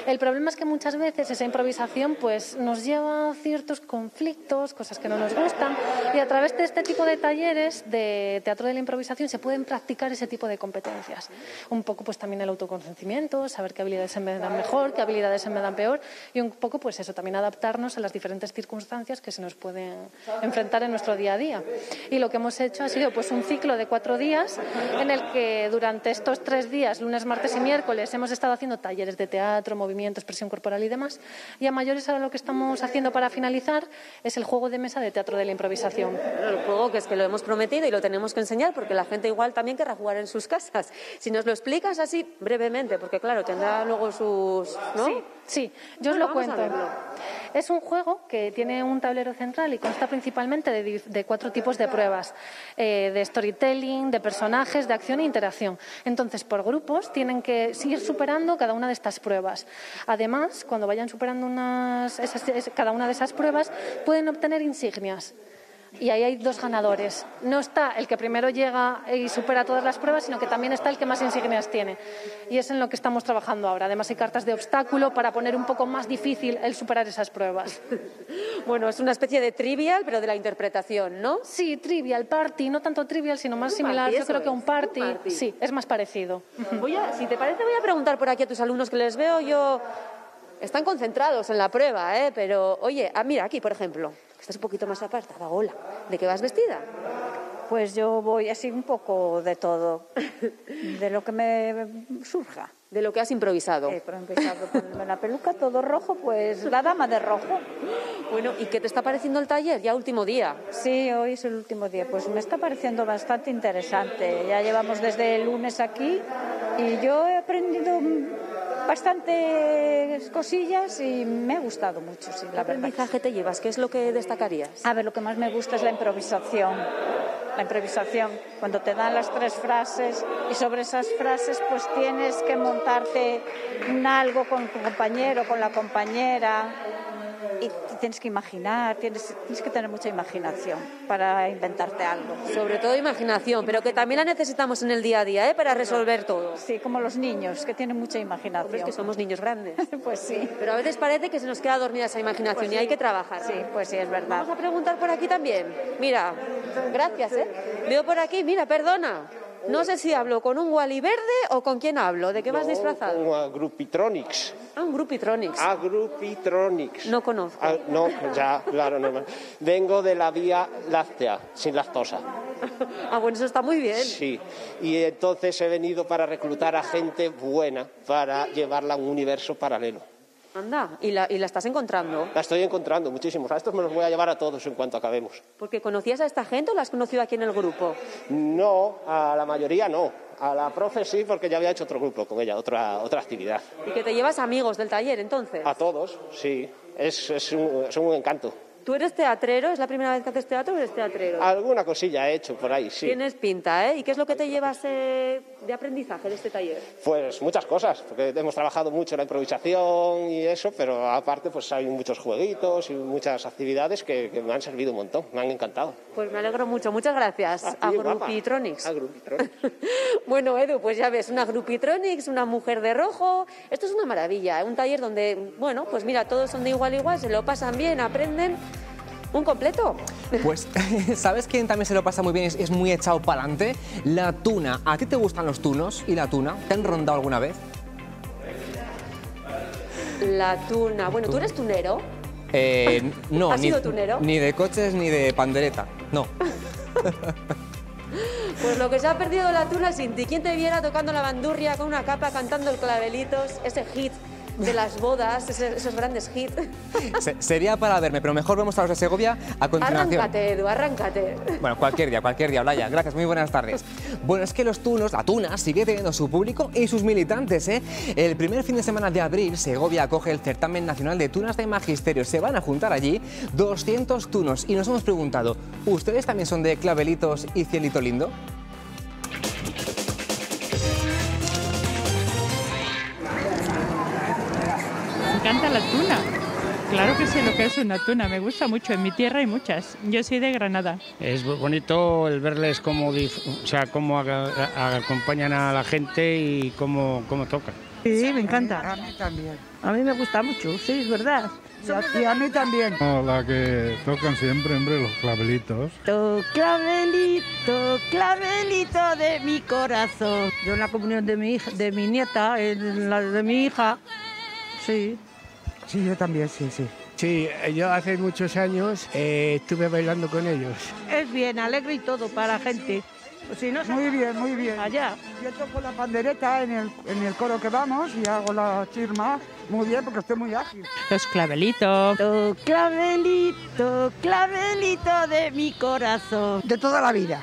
El problema es que muchas veces esa improvisación pues, nos lleva a ciertos conflictos, cosas que no nos gustan, y a través de este tipo de talleres de teatro de la improvisación se pueden practicar ese tipo de competencias. Un poco pues también el autoconocimiento, saber qué habilidades se me dan mejor, qué habilidades se me dan peor y un poco pues eso, también adaptarnos a las diferentes circunstancias que se nos pueden enfrentar en nuestro día a día. Y lo que hemos hecho ha sido pues un ciclo de cuatro días en el que durante estos tres días, lunes, martes y miércoles, hemos estado haciendo talleres de teatro, movimiento, expresión corporal y demás. Y a mayores ahora lo que estamos haciendo para finalizar es el juego de mesa de teatro de la improvisación. El juego que es que lo hemos prometido y lo tenemos que enseñar porque la gente igual también querrá jugar en sus casas. Si nos lo explicas así brevemente, porque claro, tendrá luego sus... ¿no? Sí, sí, yo os lo cuento. Es un juego que tiene un tablero central y consta principalmente de, cuatro tipos de pruebas, eh, de storytelling, de personajes, de acción e interacción. Entonces, por grupos, tienen que seguir superando cada una de estas pruebas. Además, cuando vayan superando unas, cada una de esas pruebas, pueden obtener insignias y ahí hay dos ganadores. No está el que primero llega y supera todas las pruebas, sino que también está el que más insignias tiene. Y es en lo que estamos trabajando ahora. Además hay cartas de obstáculo para poner un poco más difícil el superar esas pruebas. (laughs) bueno, es una especie de trivial, pero de la interpretación, ¿no? Sí, trivial, party, no tanto trivial, sino más similar. Yo creo que un party, sí, es más parecido. Voy a, si te parece, voy a preguntar por aquí a tus alumnos que les veo yo están concentrados en la prueba, ¿eh? pero oye, ah, mira aquí, por ejemplo, estás un poquito más apartada, hola, ¿de qué vas vestida? Pues yo voy así un poco de todo, (laughs) de lo que me surja. De lo que has improvisado. He improvisado con la peluca, todo rojo, pues la dama de rojo. Bueno, ¿y qué te está pareciendo el taller? Ya último día. Sí, hoy es el último día. Pues me está pareciendo bastante interesante. Ya llevamos desde el lunes aquí y yo he aprendido bastantes cosillas y me ha gustado mucho. Sí, ¿Qué aprendizaje te llevas? ¿Qué es lo que destacarías? A ver, lo que más me gusta es la improvisación. La improvisación, cuando te dan las tres frases y sobre esas frases pues tienes que montarte algo con tu compañero, con la compañera, y tienes que imaginar, tienes, tienes que tener mucha imaginación para inventarte algo. Sobre todo imaginación, pero que también la necesitamos en el día a día ¿eh? para resolver todo. Sí, como los niños, que tienen mucha imaginación. es que somos niños grandes. (laughs) pues sí. Pero a veces parece que se nos queda dormida esa imaginación Pues y hay que trabajar. Sí, pues sí, es verdad. Vamos a preguntar por aquí también. Mira, gracias, ¿eh? Veo por aquí, mira, perdona. No sé si hablo con un Wally verde o con quién hablo. ¿De qué vas disfrazado? Con Agrupitronics. Ah, un Grupitronics. Agrupitronics. No conozco. Ah, no, ya, claro, no. Vengo de la vía láctea, sin lactosa. (laughs) Ah, bueno, eso está muy bien. Sí, y entonces he venido para reclutar a gente buena para llevarla a un universo paralelo. Anda, ¿y la, y la estás encontrando? La estoy encontrando muchísimos. A estos me los voy a llevar a todos en cuanto acabemos. ¿Porque conocías a esta gente o la has conocido aquí en el grupo? No, a la mayoría no. A la profe sí, porque ya había hecho otro grupo con ella, otra, otra actividad. ¿Y que te llevas amigos del taller entonces? A todos, sí. Es, es, un, es un encanto. ¿Tú eres teatrero? ¿Es la primera vez que haces teatro o eres teatrero? Alguna cosilla he hecho por ahí, sí. Tienes pinta, ¿eh? ¿Y qué es lo que te llevas eh, de aprendizaje de este taller? Pues muchas cosas, porque hemos trabajado mucho en la improvisación y eso, pero aparte pues hay muchos jueguitos y muchas actividades que, que me han servido un montón, me han encantado. Pues me alegro mucho. Muchas gracias. A guapa. Grupitronics. A Grupitronics. (laughs) Bueno, Edu, pues ya ves, una Grupitronics, una mujer de rojo. Esto es una maravilla, ¿eh? un taller donde, bueno, pues mira, todos son de igual a igual, se lo pasan bien, aprenden. Un completo. Pues, (laughs) ¿sabes quién también se lo pasa muy bien? Es, es muy echado para adelante. La tuna. ¿A ti te gustan los tunos y la tuna? ¿Te han rondado alguna vez? La tuna. Bueno, ¿tú eres tunero? Eh, no, ¿Has ni, sido tunero? ni de coches ni de pandereta. No. (laughs) Pues lo que se ha perdido la tuna sin ti. ¿Quién te viera tocando la bandurria con una capa, cantando el clavelitos, ese hit de las bodas, ese- esos grandes hits? Se- sería para verme, pero mejor vemos a los de Segovia a continuación. Arráncate, Edu, arráncate. Bueno, cualquier día, cualquier día, Olaya. Gracias, muy buenas tardes. Bueno, es que los tunos, la tuna, sigue teniendo su público y sus militantes, ¿eh? El primer fin de semana de abril, Segovia acoge el certamen nacional de tunas de magisterio. Se van a juntar allí 200 tunos y nos hemos preguntado, ¿ustedes también son de clavelitos y cielito lindo? Encanta la tuna. Claro que sé lo que es una tuna, me gusta mucho. En mi tierra hay muchas. Yo soy de Granada. Es bonito el verles cómo, o sea, cómo acompañan a la gente y cómo, cómo tocan. Sí, me encanta. A mí también. A mí me gusta mucho, sí, es verdad. Y a, mí también. No, la que tocan siempre, hombre, los clavelitos. Tu clavelito, clavelito de mi corazón. Yo en la comunión de mi hija, de mi nieta, en la de mi hija, sí. Sí, yo también, sí, sí. Sí, yo hace muchos años eh, estuve bailando con ellos. Es bien, alegre y todo para la gente. Pues si no se- Muy bien, muy bien. Allá. Yo toco la pandereta en el, en el coro que vamos y hago la chirma muy bien porque estoy muy ágil. Los clavelitos. Tu clavelito, clavelito de mi corazón. De toda la vida,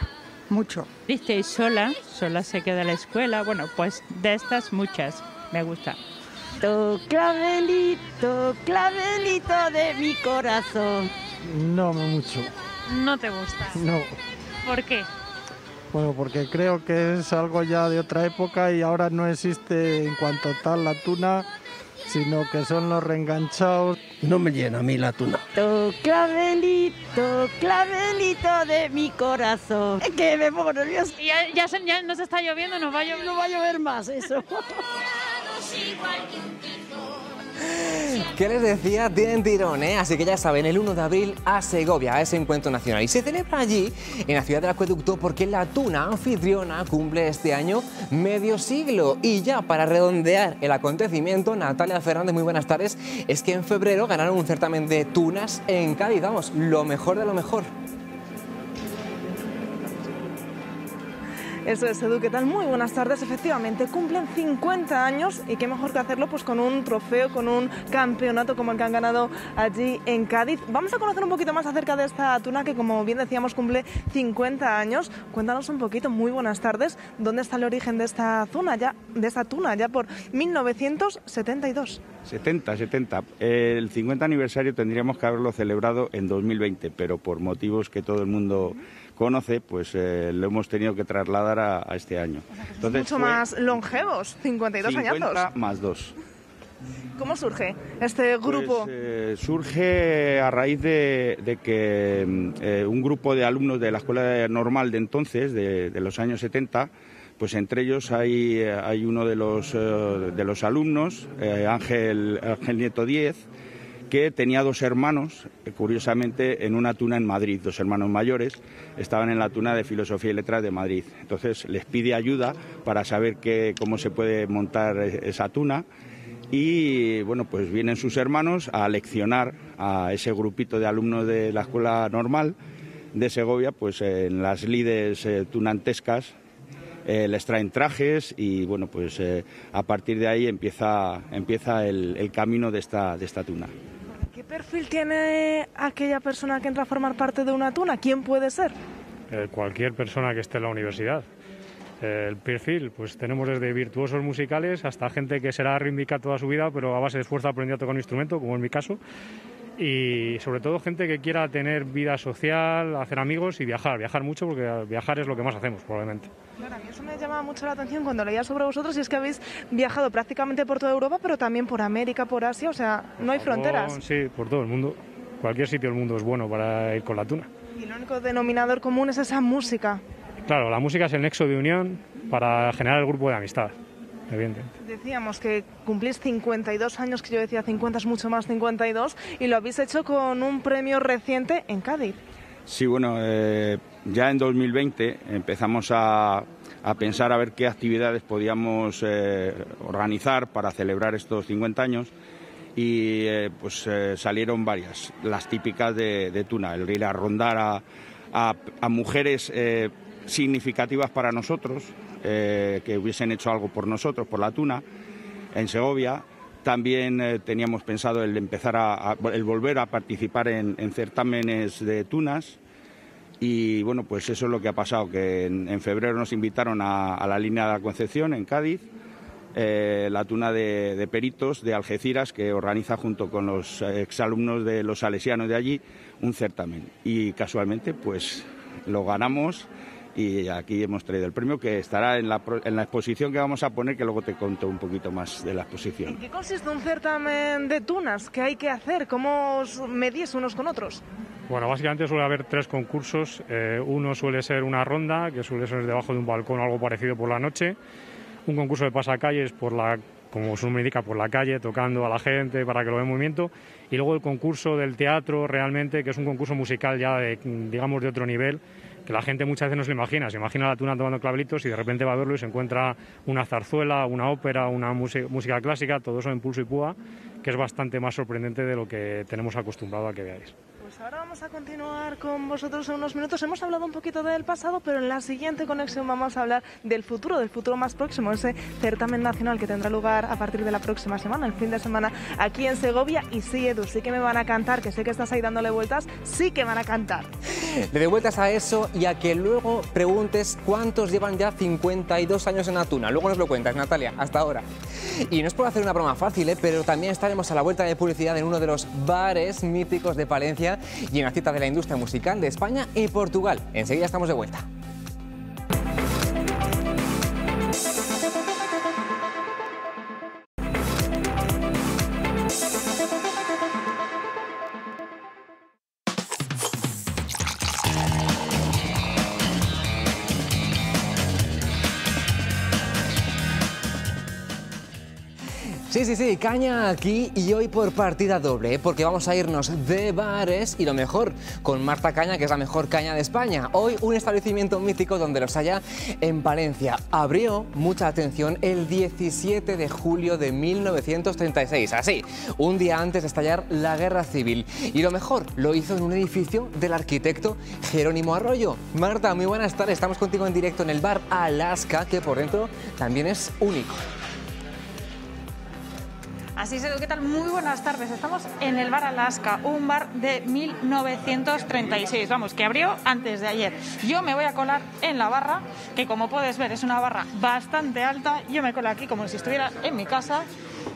mucho. Triste y sola, sola se queda en la escuela. Bueno, pues de estas muchas. Me gusta. Tu clavelito, clavelito de mi corazón. No, no mucho. No te gusta. No. ¿Por qué? Bueno, porque creo que es algo ya de otra época y ahora no existe en cuanto tal la tuna. sino que son los reenganchados. No me llena a mí la tuna. Tu clavelito, clavelito de mi corazón. Es que me pongo nervioso. Ya, ya, se- ya nos está lloviendo, nos va a llover. No va a llover más, eso. (laughs) ¿Qué les decía? Tienen tirón, ¿eh? Así que ya saben, el 1 de abril a Segovia, a ese encuentro nacional. Y se celebra allí, en la ciudad del acueducto, porque la tuna anfitriona cumple este año medio siglo. Y ya para redondear el acontecimiento, Natalia Fernández, muy buenas tardes, es que en febrero ganaron un certamen de tunas en Cádiz. Vamos, lo mejor de lo mejor. Eso es, Edu, ¿qué tal? Muy buenas tardes. Efectivamente, cumplen 50 años y qué mejor que hacerlo pues con un trofeo, con un campeonato como el que han ganado allí en Cádiz. Vamos a conocer un poquito más acerca de esta tuna que, como bien decíamos, cumple 50 años. Cuéntanos un poquito, muy buenas tardes, ¿dónde está el origen de esta tuna ya, de esta tuna ya por 1972? 70, 70. El 50 aniversario tendríamos que haberlo celebrado en 2020, pero por motivos que todo el mundo conoce, pues eh, lo hemos tenido que trasladar a, a este año. Entonces, Mucho más longevos, 52 50 añazos. más 2. ¿Cómo surge este grupo? Pues, eh, surge a raíz de, de que mm, eh, un grupo de alumnos de la escuela normal de entonces, de, de los años 70, pues entre ellos hay, eh, hay uno de los, eh, de los alumnos, Ángel, Ángel Nieto Diez, que tenía dos hermanos, eh, curiosamente, en una tuna en Madrid, dos hermanos mayores, estaban en la tuna de Filosofía y Letras de Madrid. Entonces les pide ayuda para saber qué, cómo se puede montar eh, esa tuna y bueno, pues vienen sus hermanos a leccionar a ese grupito de alumnos de la escuela normal de Segovia, pues en las lides eh, tunantescas les traen trajes y bueno, pues a partir de ahí empieza, empieza el, el camino de esta, de esta tuna. ¿Qué perfil tiene aquella persona que entra a formar parte de una tuna? ¿Quién puede ser? Eh, cualquier persona que esté en la universidad. Eh, el perfil, pues tenemos desde virtuosos musicales hasta gente que será rítmica toda su vida, pero a base de esfuerzo aprendió a tocar un instrumento, como es mi caso. Y sobre todo gente que quiera tener vida social, hacer amigos y viajar. Viajar mucho porque viajar es lo que más hacemos, probablemente. Claro, a mí eso me llamaba mucho la atención cuando leía sobre vosotros y es que habéis viajado prácticamente por toda Europa, pero también por América, por Asia, o sea, no hay fronteras. Japón, Sí, por todo el mundo. Cualquier sitio del mundo es bueno para ir con la tuna. Y el único denominador común es esa música. Claro, la música es el nexo de unión para generar el grupo de amistad, evidentemente. Decíamos que cumplís 52 años, que yo decía 50 es mucho más 52, y lo habéis hecho con un premio reciente en Cádiz. Sí, bueno, eh, ya en 2020 empezamos a, a pensar a ver qué actividades podíamos eh, organizar para celebrar estos 50 años y eh, pues eh, salieron varias, las típicas de, de Tuna, el ir a rondar a, a- a mujeres eh, significativas para nosotros, eh, que hubiesen hecho algo por nosotros, por la Tuna, en Segovia. También eh, teníamos pensado el empezar a, el volver a participar en, en certámenes de tunas. Y bueno, pues eso es lo que ha pasado, que en, febrero nos invitaron a, la línea de la Concepción en Cádiz, eh, la tuna de, de peritos de Algeciras que organiza junto con los exalumnos de los salesianos de allí un certamen. Y casualmente pues lo ganamos y aquí hemos traído el premio que estará en la, pro- en la exposición que vamos a poner, que luego te conto un poquito más de la exposición. ¿En qué consiste un certamen de tunas? ¿Qué hay que hacer? ¿Cómo os medís unos con otros? Bueno, básicamente suele haber tres concursos. Eh, uno suele ser una ronda, que suele ser debajo de un balcón o algo parecido por la noche. Un concurso de pasacalles por la, como su nombre indica, por la calle, tocando a la gente para que lo vea en movimiento. Y luego el concurso del teatro, realmente, que es un concurso musical ya, de, digamos, de otro nivel, que la gente muchas veces no se lo imagina. Se imagina la tuna tomando clavelitos y de repente va a verlo y se encuentra una zarzuela, una ópera, una música, música clásica, todo eso en pulso y púa, que es bastante más sorprendente de lo que tenemos acostumbrado a que veáis. Pues ahora vamos a continuar con vosotros en unos minutos. Hemos hablado un poquito del pasado, pero en la siguiente conexión vamos a hablar del futuro, del futuro más próximo, ese certamen nacional que tendrá lugar a partir de la próxima semana, el fin de semana, aquí en Segovia. Y sí, Edu, sí que me van a cantar, que sé que estás ahí dándole vueltas, sí que van a cantar. Le doy vueltas a eso y a que luego preguntes cuántos llevan ya 52 años en la tuna. Luego nos lo cuentas, Natalia, hasta ahora. Y no es por hacer una broma fácil, ¿eh? pero también estaremos a la vuelta de publicidad en uno de los bares míticos de Palencia y en la cita de la industria musical de España y Portugal. Enseguida estamos de vuelta. Sí, sí, sí, caña aquí y hoy por partida doble, ¿eh? porque vamos a irnos de bares y lo mejor, con Marta Caña, que es la mejor caña de España. Hoy un establecimiento mítico donde los haya en Valencia. Abrió mucha atención el 17 de julio de 1936, así, un día antes de estallar la guerra civil. Y lo mejor, lo hizo en un edificio del arquitecto Jerónimo Arroyo. Marta, muy buenas tardes, estamos contigo en directo en el bar Alaska, que por dentro también es único. Así es, ¿qué tal? Muy buenas tardes. Estamos en el Bar Alaska, un bar de 1936, vamos, que abrió antes de ayer. Yo me voy a colar en la barra, que como puedes ver es una barra bastante alta. Yo me colo aquí como si estuviera en mi casa.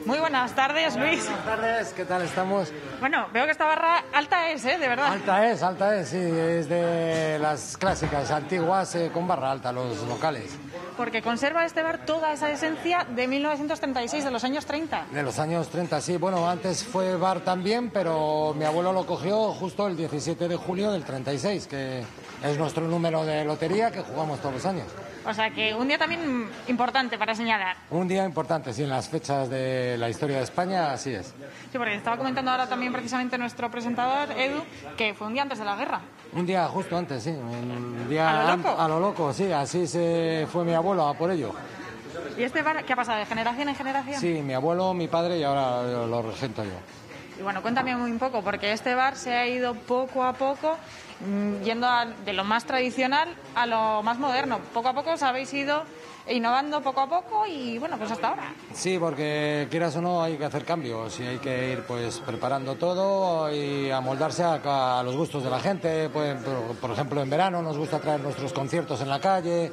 Muy buenas tardes, Luis. Buenas tardes, ¿qué tal estamos? Bueno, veo que esta barra alta es, ¿eh? De verdad. Alta es, alta es, sí, es de las clásicas, antiguas, eh, con barra alta, los locales. Porque conserva este bar toda esa esencia de 1936, de los años 30. De los años 30, sí. Bueno, antes fue bar también, pero mi abuelo lo cogió justo el 17 de julio del 36, que es nuestro número de lotería que jugamos todos los años. O sea que un día también importante para señalar. Un día importante, sí, en las fechas de la historia de España, así es. Sí, porque estaba comentando ahora también precisamente nuestro presentador, Edu, que fue un día antes de la guerra. Un día justo antes, sí. Un día ¿A lo loco? a lo loco, sí. Así se fue mi abuelo a por ello. ¿Y este bar qué ha pasado? ¿De generación en generación? Sí, mi abuelo, mi padre y ahora lo lo regento yo. Y bueno, cuéntame muy poco, porque este bar se ha ido poco a poco mm, yendo a- de lo más tradicional a lo más moderno. Poco a poco os habéis ido innovando poco a poco y bueno, pues hasta ahora. Sí, porque quieras o no hay que hacer cambios y hay que ir pues preparando todo y amoldarse a, a los gustos de la gente. Pues, por, por ejemplo, en verano nos gusta traer nuestros conciertos en la calle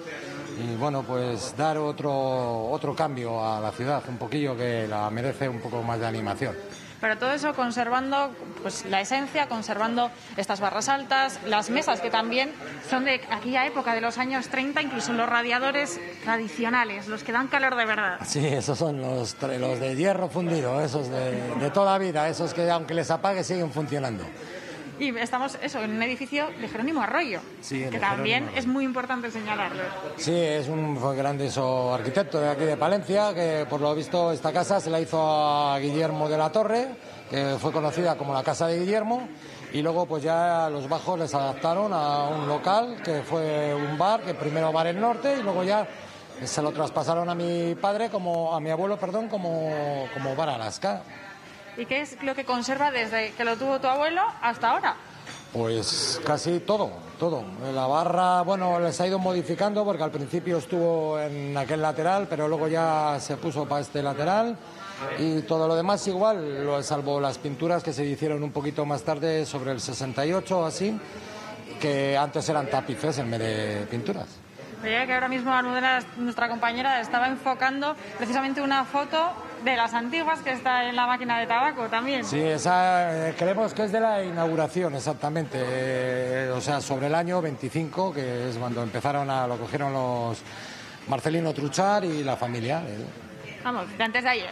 y bueno, pues dar otro, otro cambio a la ciudad, un poquillo que la merece un poco más de animación. Pero todo eso conservando pues la esencia, conservando estas barras altas, las mesas que también son de aquella época de los años 30, incluso los radiadores tradicionales, los que dan calor de verdad. Sí, esos son los, los de hierro fundido, esos de, de toda vida, esos que aunque les apague siguen funcionando. Y estamos eso en un edificio de Jerónimo Arroyo, Sí, que también Jerónimo es muy importante señalarlo. Sí, es un grandioso arquitecto de aquí de Palencia, que por lo visto esta casa se la hizo a Guillermo de la Torre, que fue conocida como la Casa de Guillermo, y luego pues ya los bajos les adaptaron a un local, que fue un bar, que primero Bar El Norte, y luego ya se lo traspasaron a mi padre, como a mi abuelo, perdón, como, como Bar Alaska. ¿Y qué es lo que conserva desde que lo tuvo tu abuelo hasta ahora? Pues casi todo, todo. La barra, bueno, les ha ido modificando porque al principio estuvo en aquel lateral, pero luego ya se puso para este lateral. Y todo lo demás igual, salvo las pinturas que se hicieron un poquito más tarde, sobre el 68 o así, que antes eran tapices en vez de pinturas. Veía que ahora mismo Almudena, nuestra compañera, estaba enfocando precisamente una foto de las antiguas que está en la máquina de tabaco también. Sí, esa eh, creemos que es de la inauguración exactamente, eh, o sea, sobre el año 25, que es cuando empezaron a, lo cogieron los Marcelino Truchar y la familia. Vamos, de antes de ayer.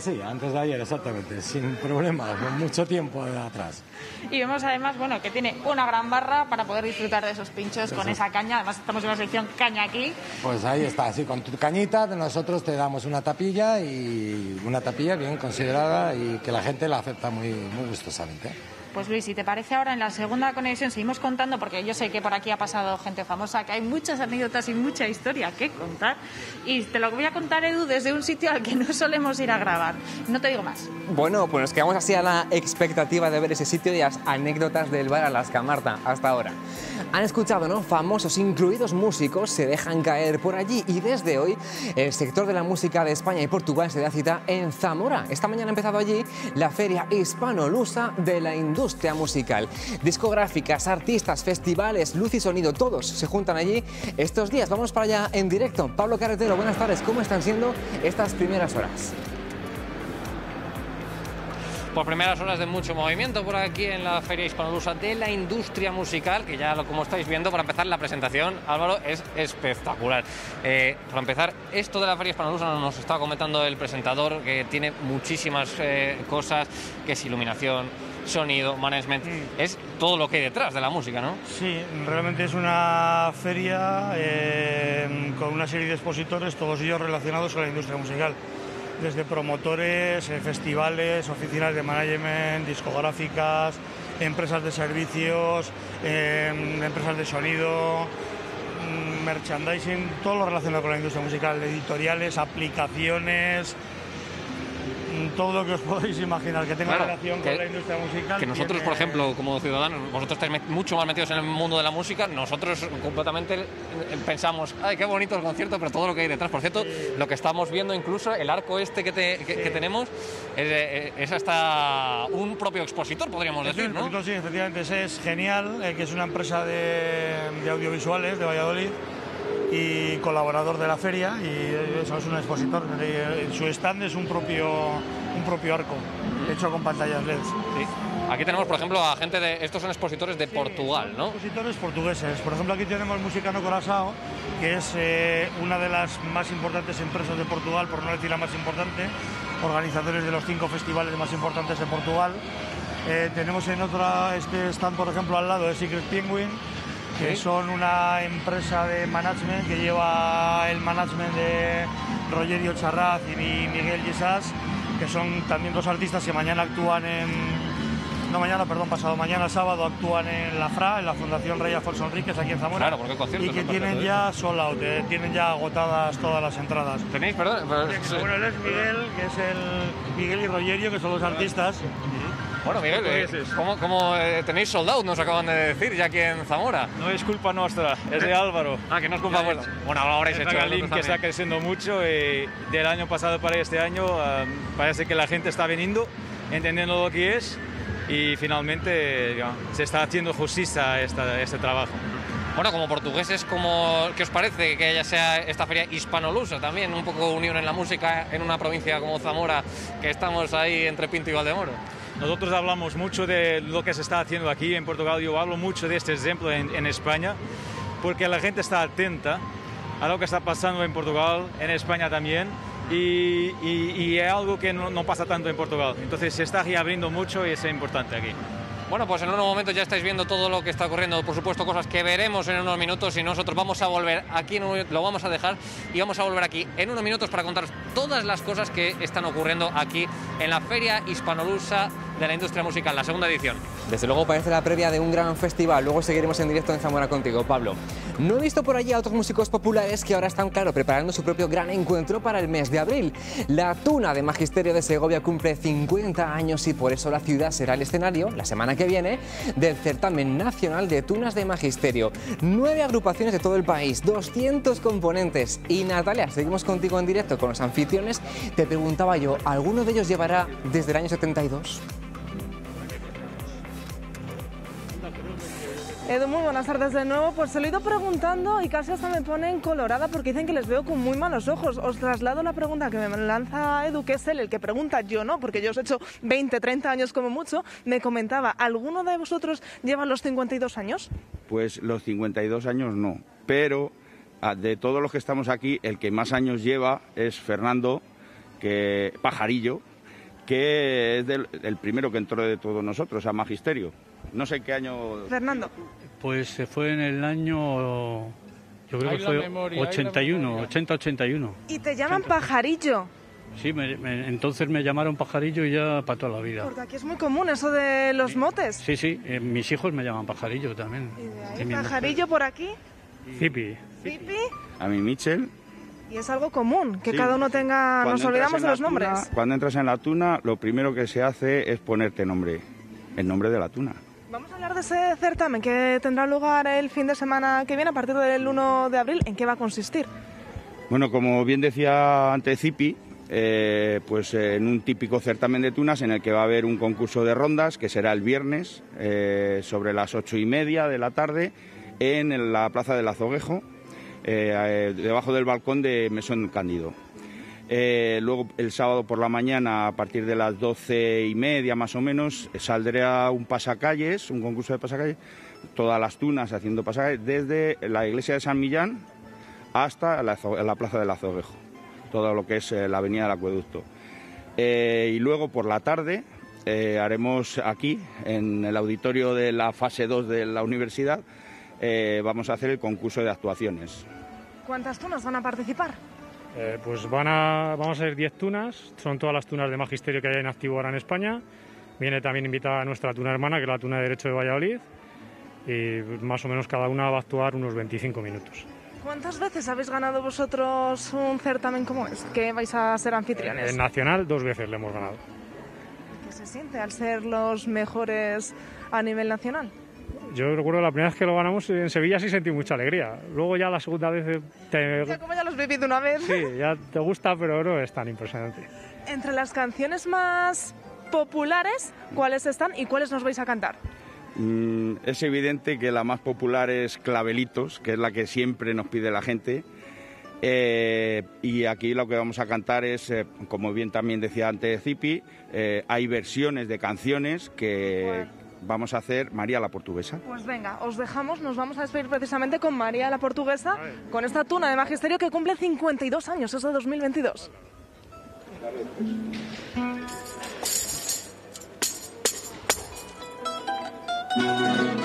Sí, antes de ayer, exactamente, sin problemas, con mucho tiempo de atrás. Y vemos además, bueno, que tiene una gran barra para poder disfrutar de esos pinchos con esa caña. Además estamos en una sección caña aquí. Pues ahí está, así con tu cañita, nosotros te damos una tapilla y una tapilla bien considerada y que la gente la acepta muy, muy gustosamente. Pues Luis, si te parece ahora en la segunda conexión seguimos contando, porque yo sé que por aquí ha pasado gente famosa, que hay muchas anécdotas y mucha historia que contar. Y te lo voy a contar, Edu, desde un sitio al que no solemos ir a grabar. No te digo más. Bueno, pues nos quedamos así a la expectativa de ver ese sitio y las anécdotas del bar Alaska, Marta, hasta ahora. Han escuchado, ¿no? Famosos, incluidos músicos, se dejan caer por allí y desde hoy el sector de la música de España y Portugal se da cita en Zamora. Esta mañana ha empezado allí la Feria Hispano-Lusa de la Industria Musical. Discográficas, artistas, festivales, luz y sonido, todos se juntan allí estos días. Vamos para allá en directo. Pablo Carretero, buenas tardes. ¿Cómo están siendo estas primeras horas? por primeras horas de mucho movimiento por aquí en la Feria Hispanolusa de la industria musical, que ya como estáis viendo, para empezar la presentación, Álvaro, es espectacular. Eh, para empezar, esto de la Feria Hispanolusa nos estaba comentando el presentador, que tiene muchísimas eh, cosas, que es iluminación, sonido, management, es todo lo que hay detrás de la música, ¿no? Sí, realmente es una feria eh, con una serie de expositores, todos ellos relacionados con la industria musical. desde promotores, eh, festivales, oficinas de management, discográficas, empresas de servicios, em, empresas de sonido, mm, merchandising, todo lo relacionado con la industria musical, editoriales, aplicaciones, mm, todo lo que os podéis imaginar que tenga Claro, relación que- con la industria musical. Que nosotros, tiene- por ejemplo, como ciudadanos, vosotros estáis mucho más metidos en el mundo de la música, nosotros completamente eh, pensamos, ay, qué bonito el concierto, pero todo lo que hay detrás. Por cierto, lo que estamos viendo incluso, el arco este que, te- que- que tenemos, es, eh, es hasta un propio expositor, podríamos decir, ¿no? sí, efectivamente. Ese es Genial, eh, que es una empresa de, de audiovisuales de Valladolid y colaborador de la feria y eso es un expositor. Eh, Su stand es un propio, un propio arco hecho con pantallas LED. Aquí tenemos, por ejemplo, a gente de... Estos son expositores de Portugal, ¿no? Expositores portugueses. Por ejemplo, aquí tenemos Musicano Corazao, que es eh, una de las más importantes empresas de Portugal, por no decir la más importante, organizadores de los cinco festivales más importantes de Portugal. Eh, tenemos en otra, este stand, por ejemplo, al lado de Secret Penguin, que son una empresa de management que lleva el management de Rogerio Charraz y Mi- Miguel Yesas, que son también dos artistas que mañana actúan en, no mañana, perdón, pasado mañana sábado actúan en la FRA, en la Fundación Rey Alfonso Enríquez, aquí en Zamora. Claro, porque conciertos, Y que tienen ya sold out, eh, tienen ya agotadas todas las entradas. ¿Tenéis, perdón? pero- sí. Bueno, él es Miguel, que es el Miguel y Rogerio, que son los artistas. Bueno, Miguel, eh, ¿cómo, cómo, eh, tenéis sold out? Nos acaban de decir ya aquí en Zamora. No es culpa nuestra, es de Álvaro. Ah, que no es culpa vuestra. es- Bueno, lo habréis hecho vosotros que está creciendo mucho y del año pasado para este año eh, parece que la gente está viniendo, entendiendo lo que es y finalmente se está haciendo justicia esta- este trabajo. Bueno, como portugueses, ¿cómo, ¿qué os parece que ya sea esta feria hispanolusa también? Un poco unión en la música en una provincia como Zamora, que estamos ahí entre Pinto y Valdemoro. Nosotros hablamos mucho de lo que se está haciendo aquí en Portugal, yo hablo mucho de este ejemplo en, en España, porque la gente está atenta a lo que está pasando en Portugal, en España también, y, y- y es algo que no, no pasa tanto en Portugal. Entonces se está reabriendo mucho y es importante aquí. Bueno, pues en unos momentos ya estáis viendo todo lo que está ocurriendo, por supuesto cosas que veremos en unos minutos y nosotros vamos a volver aquí, lo vamos a dejar y vamos a volver aquí en unos minutos para contaros todas las cosas que están ocurriendo aquí en la Feria Hispanolusa de la Industria Musical, la segunda edición. Desde luego parece la previa de un gran festival. Luego seguiremos en directo en Zamora contigo, Pablo. No he visto por allí a otros músicos populares que ahora están, claro, preparando su propio gran encuentro para el mes de abril. La Tuna de Magisterio de Segovia cumple 50 años y por eso la ciudad será el escenario, la semana que viene, del certamen nacional de tunas de magisterio. Nueve agrupaciones de todo el país, 200 componentes. Y Natalia, seguimos contigo en directo con los anfitriones. Te preguntaba yo, ¿alguno de ellos llevará desde el año 72? Edu, muy buenas tardes de nuevo. Pues se lo he ido preguntando y casi hasta me ponen colorada porque dicen que les veo con muy malos ojos. Os traslado la pregunta que me lanza Edu, que es él el que pregunta, yo no, porque yo os he hecho 20, 30 años como mucho. Me comentaba, ¿alguno de vosotros lleva los 52 años? Pues los 52 años no, pero ah, de todos los que estamos aquí, el que más años lleva es Fernando, que Pajarillo, que es el primero que entró de todos nosotros a Magisterio. No sé qué año... Fernando. Pues se fue en el año, yo creo Hay que fue memoria, hay la 81, 80-81. Y te llaman pajarillo, Sí, me- me- entonces me llamaron pajarillo y ya para toda la vida. porque aquí es muy común eso de los motes. Sí, sí, eh, mis hijos me llaman pajarillo también. Y Pajarillo por aquí, Zipi. pipi, A mi Mitchell. y es algo común, que Sí. cada uno tenga... Cuando Nos olvidamos de los nombres. cuando entras en la tuna, lo primero que se hace es ponerte nombre, el nombre de la tuna. Vamos a hablar de ese certamen que tendrá lugar el fin de semana que viene, a partir del 1 de abril. ¿En qué va a consistir? Bueno, como bien decía antes Zipi, eh, pues eh, en un típico certamen de tunas en el que va a haber un concurso de rondas que será el viernes eh, sobre las ocho y media de la tarde en la plaza del Azoguejo, debajo del balcón de Mesón Cándido. Eh, luego el sábado por la mañana, a partir de las doce y media más o menos, eh, saldrá un pasacalles, un concurso de pasacalles, todas las tunas haciendo pasacalles, desde la iglesia de San Millán hasta la, plaza del Azoguejo, todo lo que es eh, la avenida del Acueducto. Eh, y luego por la tarde haremos aquí, en el auditorio de la fase 2 de la universidad, vamos a hacer el concurso de actuaciones. ¿Cuántas tunas van a participar? Eh, pues van a, vamos a ser 10 tunas, son todas las tunas de magisterio que hay en activo ahora en España. Viene también invitada nuestra tuna hermana, que es la tuna de Derecho de Valladolid, y más o menos cada una va a actuar unos 25 minutos. ¿Cuántas veces habéis ganado vosotros un certamen como es? Que vais a ser anfitriones. En Nacional dos veces le hemos ganado. ¿Qué se siente al ser los mejores a nivel nacional? Yo recuerdo la primera vez que lo ganamos en Sevilla sí sentí mucha alegría. Luego ya la segunda vez eh, te... Ya como ya los he vivido una vez. Sí, ya te gusta, pero no es tan impresionante. Entre las canciones más populares, ¿cuáles están y cuáles nos vais a cantar? Mm, es evidente que la más popular es Clavelitos, que es la que siempre nos pide la gente. Eh, y aquí lo que vamos a cantar es, eh, como bien también decía antes Zipi, eh, hay versiones de canciones que vamos a hacer María la Portuguesa. Pues venga, os dejamos, nos vamos a despedir precisamente con María la Portuguesa, con esta tuna de magisterio que cumple 52 años, es de 2022. En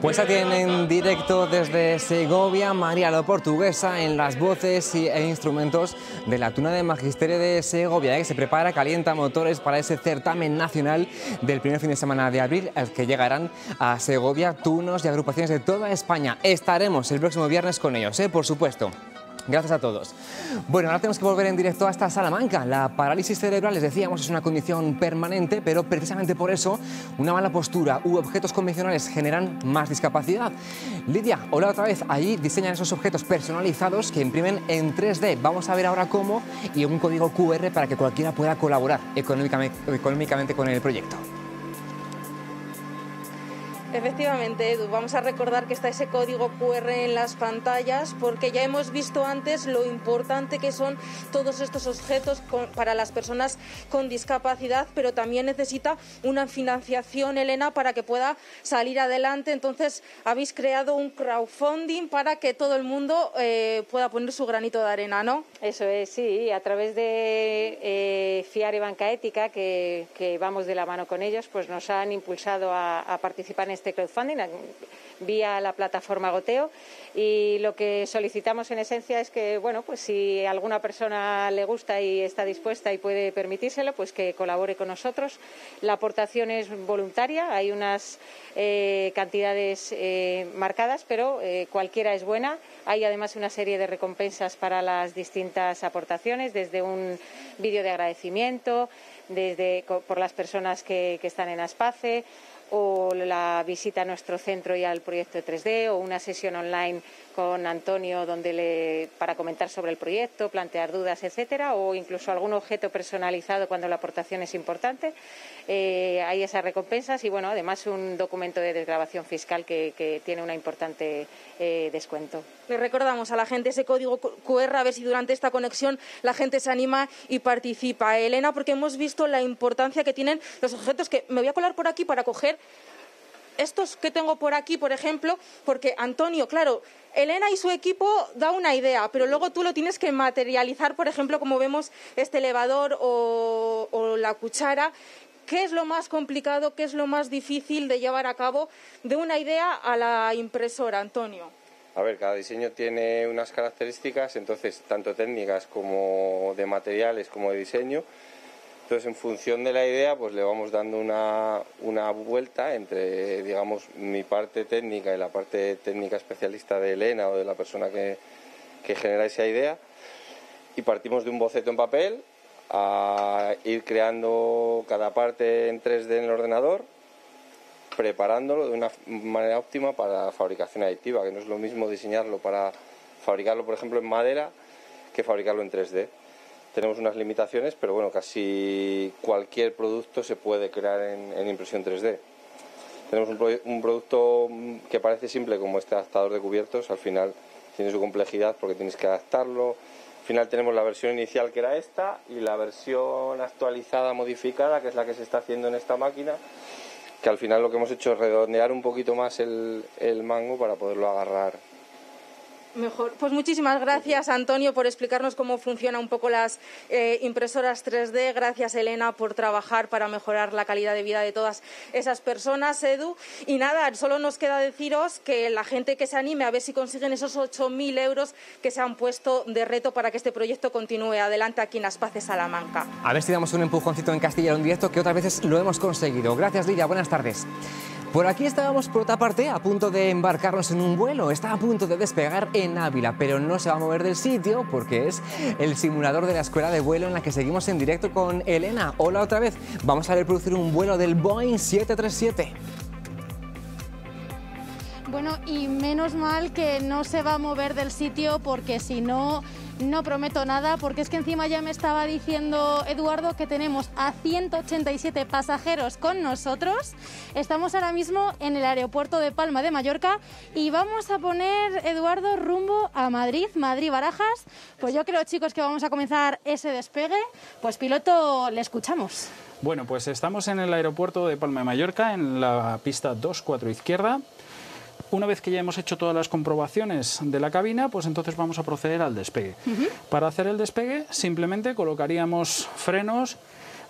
Pues aquí en, en directo desde Segovia, María la Portuguesa en las voces e instrumentos de la Tuna de Magisterio de Segovia, ¿eh? que se prepara, calienta motores para ese certamen nacional del primer fin de semana de abril, al que llegarán a Segovia tunos y agrupaciones de toda España. Estaremos el próximo viernes con ellos, ¿eh? por supuesto. Gracias a todos. Bueno, ahora tenemos que volver en directo hasta Salamanca. La parálisis cerebral, les decíamos, es una condición permanente, pero precisamente por eso una mala postura u objetos convencionales generan más discapacidad. Lidia, hola otra vez. Allí diseñan esos objetos personalizados que imprimen en 3D. Vamos a ver ahora cómo y un código QR para que cualquiera pueda colaborar económicamente, con el proyecto. Efectivamente, Edu, vamos a recordar que está ese código QR en las pantallas porque ya hemos visto antes lo importante que son todos estos objetos con- para las personas con discapacidad, pero también necesita una financiación, Elena, para que pueda salir adelante. Entonces, habéis creado un crowdfunding para que todo el mundo eh, pueda poner su granito de arena, ¿no? Eso es, sí, a través de eh, FIAR y Banca Ética, que, que vamos de la mano con ellos, pues nos han impulsado a, a participar en este crowdfunding vía la plataforma Goteo y lo que solicitamos en esencia es que, bueno, pues si alguna persona le gusta y está dispuesta y puede permitírselo, pues que colabore con nosotros. La aportación es voluntaria, hay unas eh, cantidades eh, marcadas, pero eh, cualquiera es buena. Hay además una serie de recompensas para las distintas aportaciones, desde un vídeo de agradecimiento, desde por las personas que, que están en Aspace o la visita a nuestro centro y al proyecto 3D o una sesión online con Antonio donde le, para comentar sobre el proyecto, plantear dudas, etcétera, o incluso algún objeto personalizado cuando la aportación es importante. Eh, hay esas recompensas y bueno, además un documento de desgrabación fiscal que, tiene un importante eh, descuento. Le recordamos a la gente ese código QR a ver si durante esta conexión la gente se anima y participa. Elena, porque hemos visto la importancia que tienen los objetos que me voy a colar por aquí para coger estos que tengo por aquí, por ejemplo, porque Antonio, claro, Elena y su equipo da una idea, pero luego tú lo tienes que materializar, por ejemplo, como vemos este elevador o, o la cuchara. ¿Qué es lo más complicado, qué es lo más difícil de llevar a cabo de una idea a la impresora, Antonio? A ver, cada diseño tiene unas características, entonces, tanto técnicas como de materiales como de diseño. Entonces, en función de la idea, pues le vamos dando una, una vuelta entre, digamos, mi parte técnica y la parte técnica especialista de Elena o de la persona que, que genera esa idea. Y partimos de un boceto en papel a ir creando cada parte en 3D en el ordenador, preparándolo de una manera óptima para la fabricación aditiva, que no es lo mismo diseñarlo para fabricarlo, por ejemplo, en madera que fabricarlo en 3D. Tenemos unas limitaciones, pero bueno, casi cualquier producto se puede crear en, en impresión 3D. Tenemos un, pro- un producto que parece simple como este adaptador de cubiertos, al final tiene su complejidad porque tienes que adaptarlo, final tenemos la versión inicial que era esta y la versión actualizada, modificada, que es la que se está haciendo en esta máquina, que al final lo que hemos hecho es redondear un poquito más el, el mango para poderlo agarrar Mejor. Pues muchísimas gracias, Antonio, por explicarnos cómo funcionan un poco las eh, impresoras 3D. Gracias, Elena, por trabajar para mejorar la calidad de vida de todas esas personas, Edu. Y nada, solo nos queda deciros que la gente que se anime a ver si consiguen esos 8.000 euros que se han puesto de reto para que este proyecto continúe adelante aquí en Aspace Salamanca. A ver si damos un empujoncito en Castilla en directo, que otras veces lo hemos conseguido. Gracias, Lidia. Buenas tardes. Por aquí estábamos, por otra parte, a punto de embarcarnos en un vuelo. Está a punto de despegar en Ávila, pero no se va a mover del sitio porque es el simulador de la escuela de vuelo en la que seguimos en directo con Elena. Hola otra vez. Vamos a reproducir un vuelo del Boeing 737. Bueno, y menos mal que no se va a mover del sitio porque si no, no prometo nada, porque es que encima ya me estaba diciendo Eduardo que tenemos a 187 pasajeros con nosotros. Estamos ahora mismo en el aeropuerto de Palma de Mallorca y vamos a poner, Eduardo, rumbo a Madrid, Madrid-Barajas. Pues yo creo, chicos, que vamos a comenzar ese despegue. Pues piloto, le escuchamos. Bueno, pues estamos en el aeropuerto de Palma de Mallorca, en la pista 24 izquierda. Una vez que ya hemos hecho todas las comprobaciones de la cabina, pues entonces vamos a proceder al despegue. Para hacer el despegue simplemente colocaríamos frenos,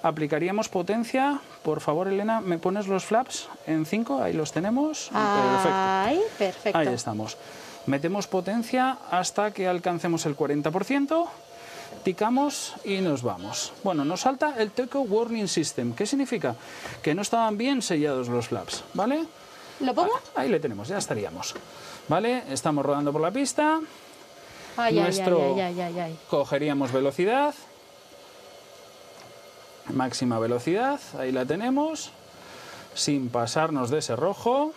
aplicaríamos potencia. Por favor, Elena, ¿me pones los flaps en 5? Ahí los tenemos. Ahí, perfecto. Ahí estamos. Metemos potencia hasta que alcancemos el 40%. Ticamos y nos vamos. Bueno, nos salta el Teco Warning System. ¿Qué significa? Que no estaban bien sellados los flaps, ¿vale? ¿Lo pongo? Ahí le tenemos, ya estaríamos. ¿Vale? Estamos rodando por la pista. Ay, Nuestro- ay, ay. Cogeríamos velocidad. Máxima velocidad, ahí la tenemos. Sin pasarnos de ese rojo.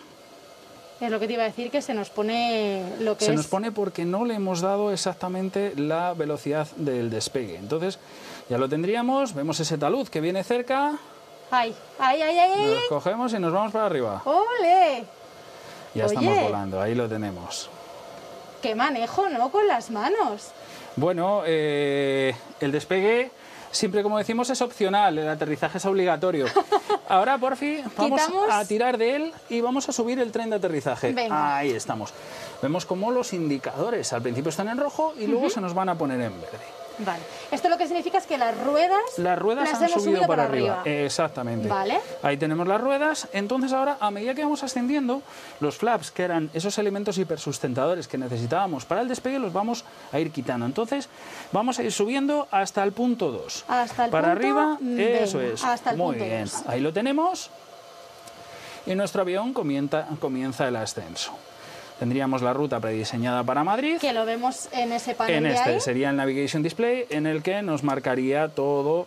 Es lo que te iba a decir, que se nos pone lo que Se es... nos pone porque no le hemos dado exactamente la velocidad del despegue. Entonces, ya lo tendríamos. Vemos ese talud que viene cerca. Ay, ay, ay, ay. Nos cogemos y nos vamos para arriba. ¡Ole! Ya Oye. estamos volando, ahí lo tenemos. ¡Qué manejo, ¿no? Con las manos. Bueno, eh, el despegue, siempre como decimos, es opcional, el aterrizaje es obligatorio. (laughs) Ahora, por fin, vamos Quitamos. a tirar de él y vamos a subir el tren de aterrizaje. Venga. Ahí estamos. Vemos como los indicadores al principio están en rojo y luego se nos van a poner en verde. Vale. Esto lo que significa es que las ruedas... Las ruedas las han hemos subido, subido para, para arriba. arriba. Exactamente. Vale. Ahí tenemos las ruedas. Entonces ahora, a medida que vamos ascendiendo, los flaps, que eran esos elementos hipersustentadores que necesitábamos para el despegue, los vamos a ir quitando. Entonces, vamos a ir subiendo hasta el punto 2. Hasta el Para punto- arriba, eso es. hasta el Muy punto bien. dos. Ahí lo tenemos. Y nuestro avión comienza, comienza el ascenso. Tendríamos la ruta prediseñada para Madrid. Que lo vemos en ese panel En de este ahí. sería el Navigation Display, en el que nos marcaría todos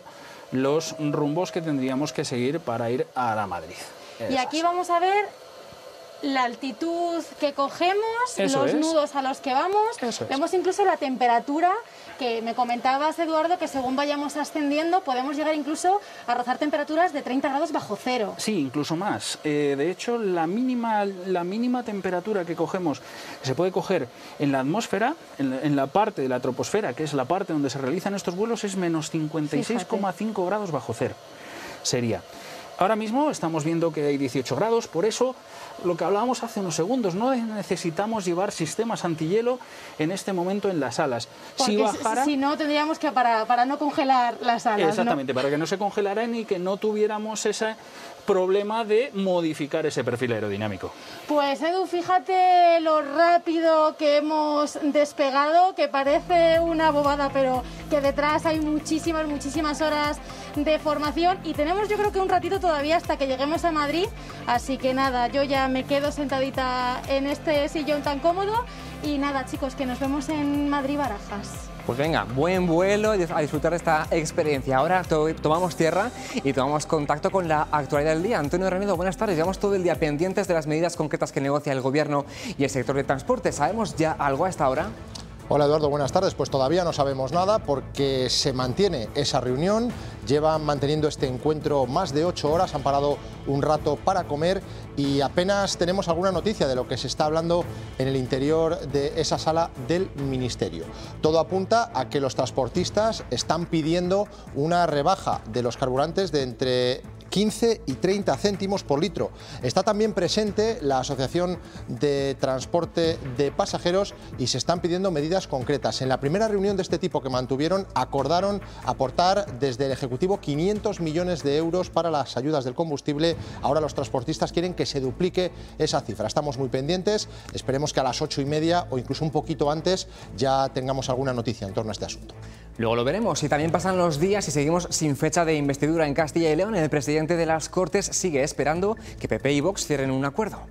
los rumbos que tendríamos que seguir para ir a la Madrid. Y aquí vamos a ver la altitud que cogemos, Eso los es. nudos a los que vamos. Eso es. Vemos incluso la temperatura que me comentabas, Eduardo, que según vayamos ascendiendo podemos llegar incluso a rozar temperaturas de 30 grados bajo cero. Sí, incluso más. Eh, de hecho, la mínima, la mínima temperatura que cogemos, que se puede coger en la atmósfera, en la, en la parte de la troposfera, que es la parte donde se realizan estos vuelos, es menos 56,5 grados bajo cero. Sería. Ahora mismo estamos viendo que hay 18 grados, por eso lo que hablábamos hace unos segundos, no necesitamos llevar sistemas antihielo en este momento en las alas. Porque si bajara, si no tendríamos que para, para no congelar las alas. ¿no? Exactamente, para que no se congelaran y que no tuviéramos ese problema de modificar ese perfil aerodinámico. Pues Edu, fíjate lo rápido que hemos despegado, que parece una bobada, pero que detrás hay muchísimas, muchísimas horas de formación y tenemos yo creo que un ratito todavía hasta que lleguemos a Madrid, así que nada, yo ya me quedo sentadita en este sillón tan cómodo y nada chicos, que nos vemos en Madrid Barajas. Pues venga, buen vuelo a disfrutar de esta experiencia. Ahora to- tomamos tierra y tomamos contacto con la actualidad del día. Antonio Renedo, buenas tardes. Llevamos todo el día pendientes de las medidas concretas que negocia el Gobierno y el sector de transporte. ¿Sabemos ya algo a esta hora? Hola Eduardo, buenas tardes. Pues todavía no sabemos nada porque se mantiene esa reunión. Llevan manteniendo este encuentro más de ocho horas, han parado un rato para comer y apenas tenemos alguna noticia de lo que se está hablando en el interior de esa sala del Ministerio. Todo apunta a que los transportistas están pidiendo una rebaja de los carburantes de entre 15 y 30 céntimos por litro. Está también presente la Asociación de Transporte de Pasajeros y se están pidiendo medidas concretas. En la primera reunión de este tipo que mantuvieron, acordaron aportar desde el Ejecutivo 500 millones de euros para las ayudas del combustible. Ahora los transportistas quieren que se duplique esa cifra. Estamos muy pendientes. Esperemos que a las ocho y media o incluso un poquito antes ya tengamos alguna noticia en torno a este asunto. Luego lo veremos. Y también pasan los días y seguimos sin fecha de investidura en Castilla y León. El presidente de las Cortes sigue esperando que PP y Vox cierren un acuerdo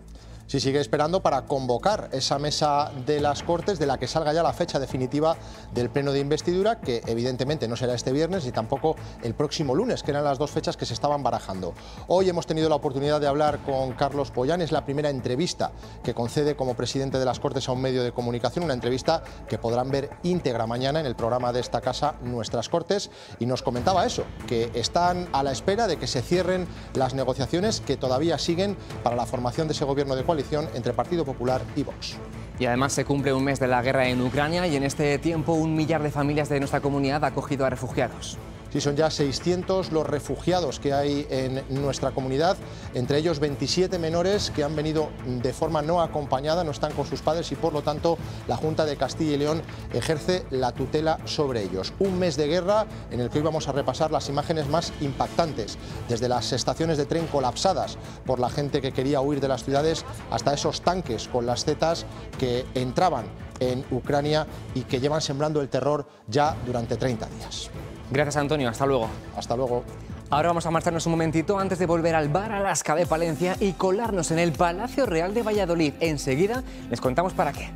si sigue esperando para convocar esa mesa de las Cortes de la que salga ya la fecha definitiva del pleno de investidura, que evidentemente no será este viernes ni tampoco el próximo lunes, que eran las dos fechas que se estaban barajando. Hoy hemos tenido la oportunidad de hablar con Carlos Pollán, es la primera entrevista que concede como presidente de las Cortes a un medio de comunicación, una entrevista que podrán ver íntegra mañana en el programa de esta casa Nuestras Cortes, y nos comentaba eso, que están a la espera de que se cierren las negociaciones que todavía siguen para la formación de ese gobierno de coalición entre Partido Popular y Vox. Y además se cumple un mes de la guerra en Ucrania y en este tiempo un millar de familias de nuestra comunidad ha acogido a refugiados. Sí, son ya 600 los refugiados que hay en nuestra comunidad, entre ellos 27 menores que han venido de forma no acompañada, no están con sus padres y por lo tanto la Junta de Castilla y León ejerce la tutela sobre ellos. Un mes de guerra en el que hoy vamos a repasar las imágenes más impactantes, desde las estaciones de tren colapsadas por la gente que quería huir de las ciudades hasta esos tanques con las zetas que entraban en Ucrania y que llevan sembrando el terror ya durante 30 días. Gracias, Antonio. Hasta luego. Hasta luego. Ahora vamos a marcharnos un momentito antes de volver al bar Alaska de Palencia y colarnos en el Palacio Real de Valladolid. Enseguida les contamos para qué.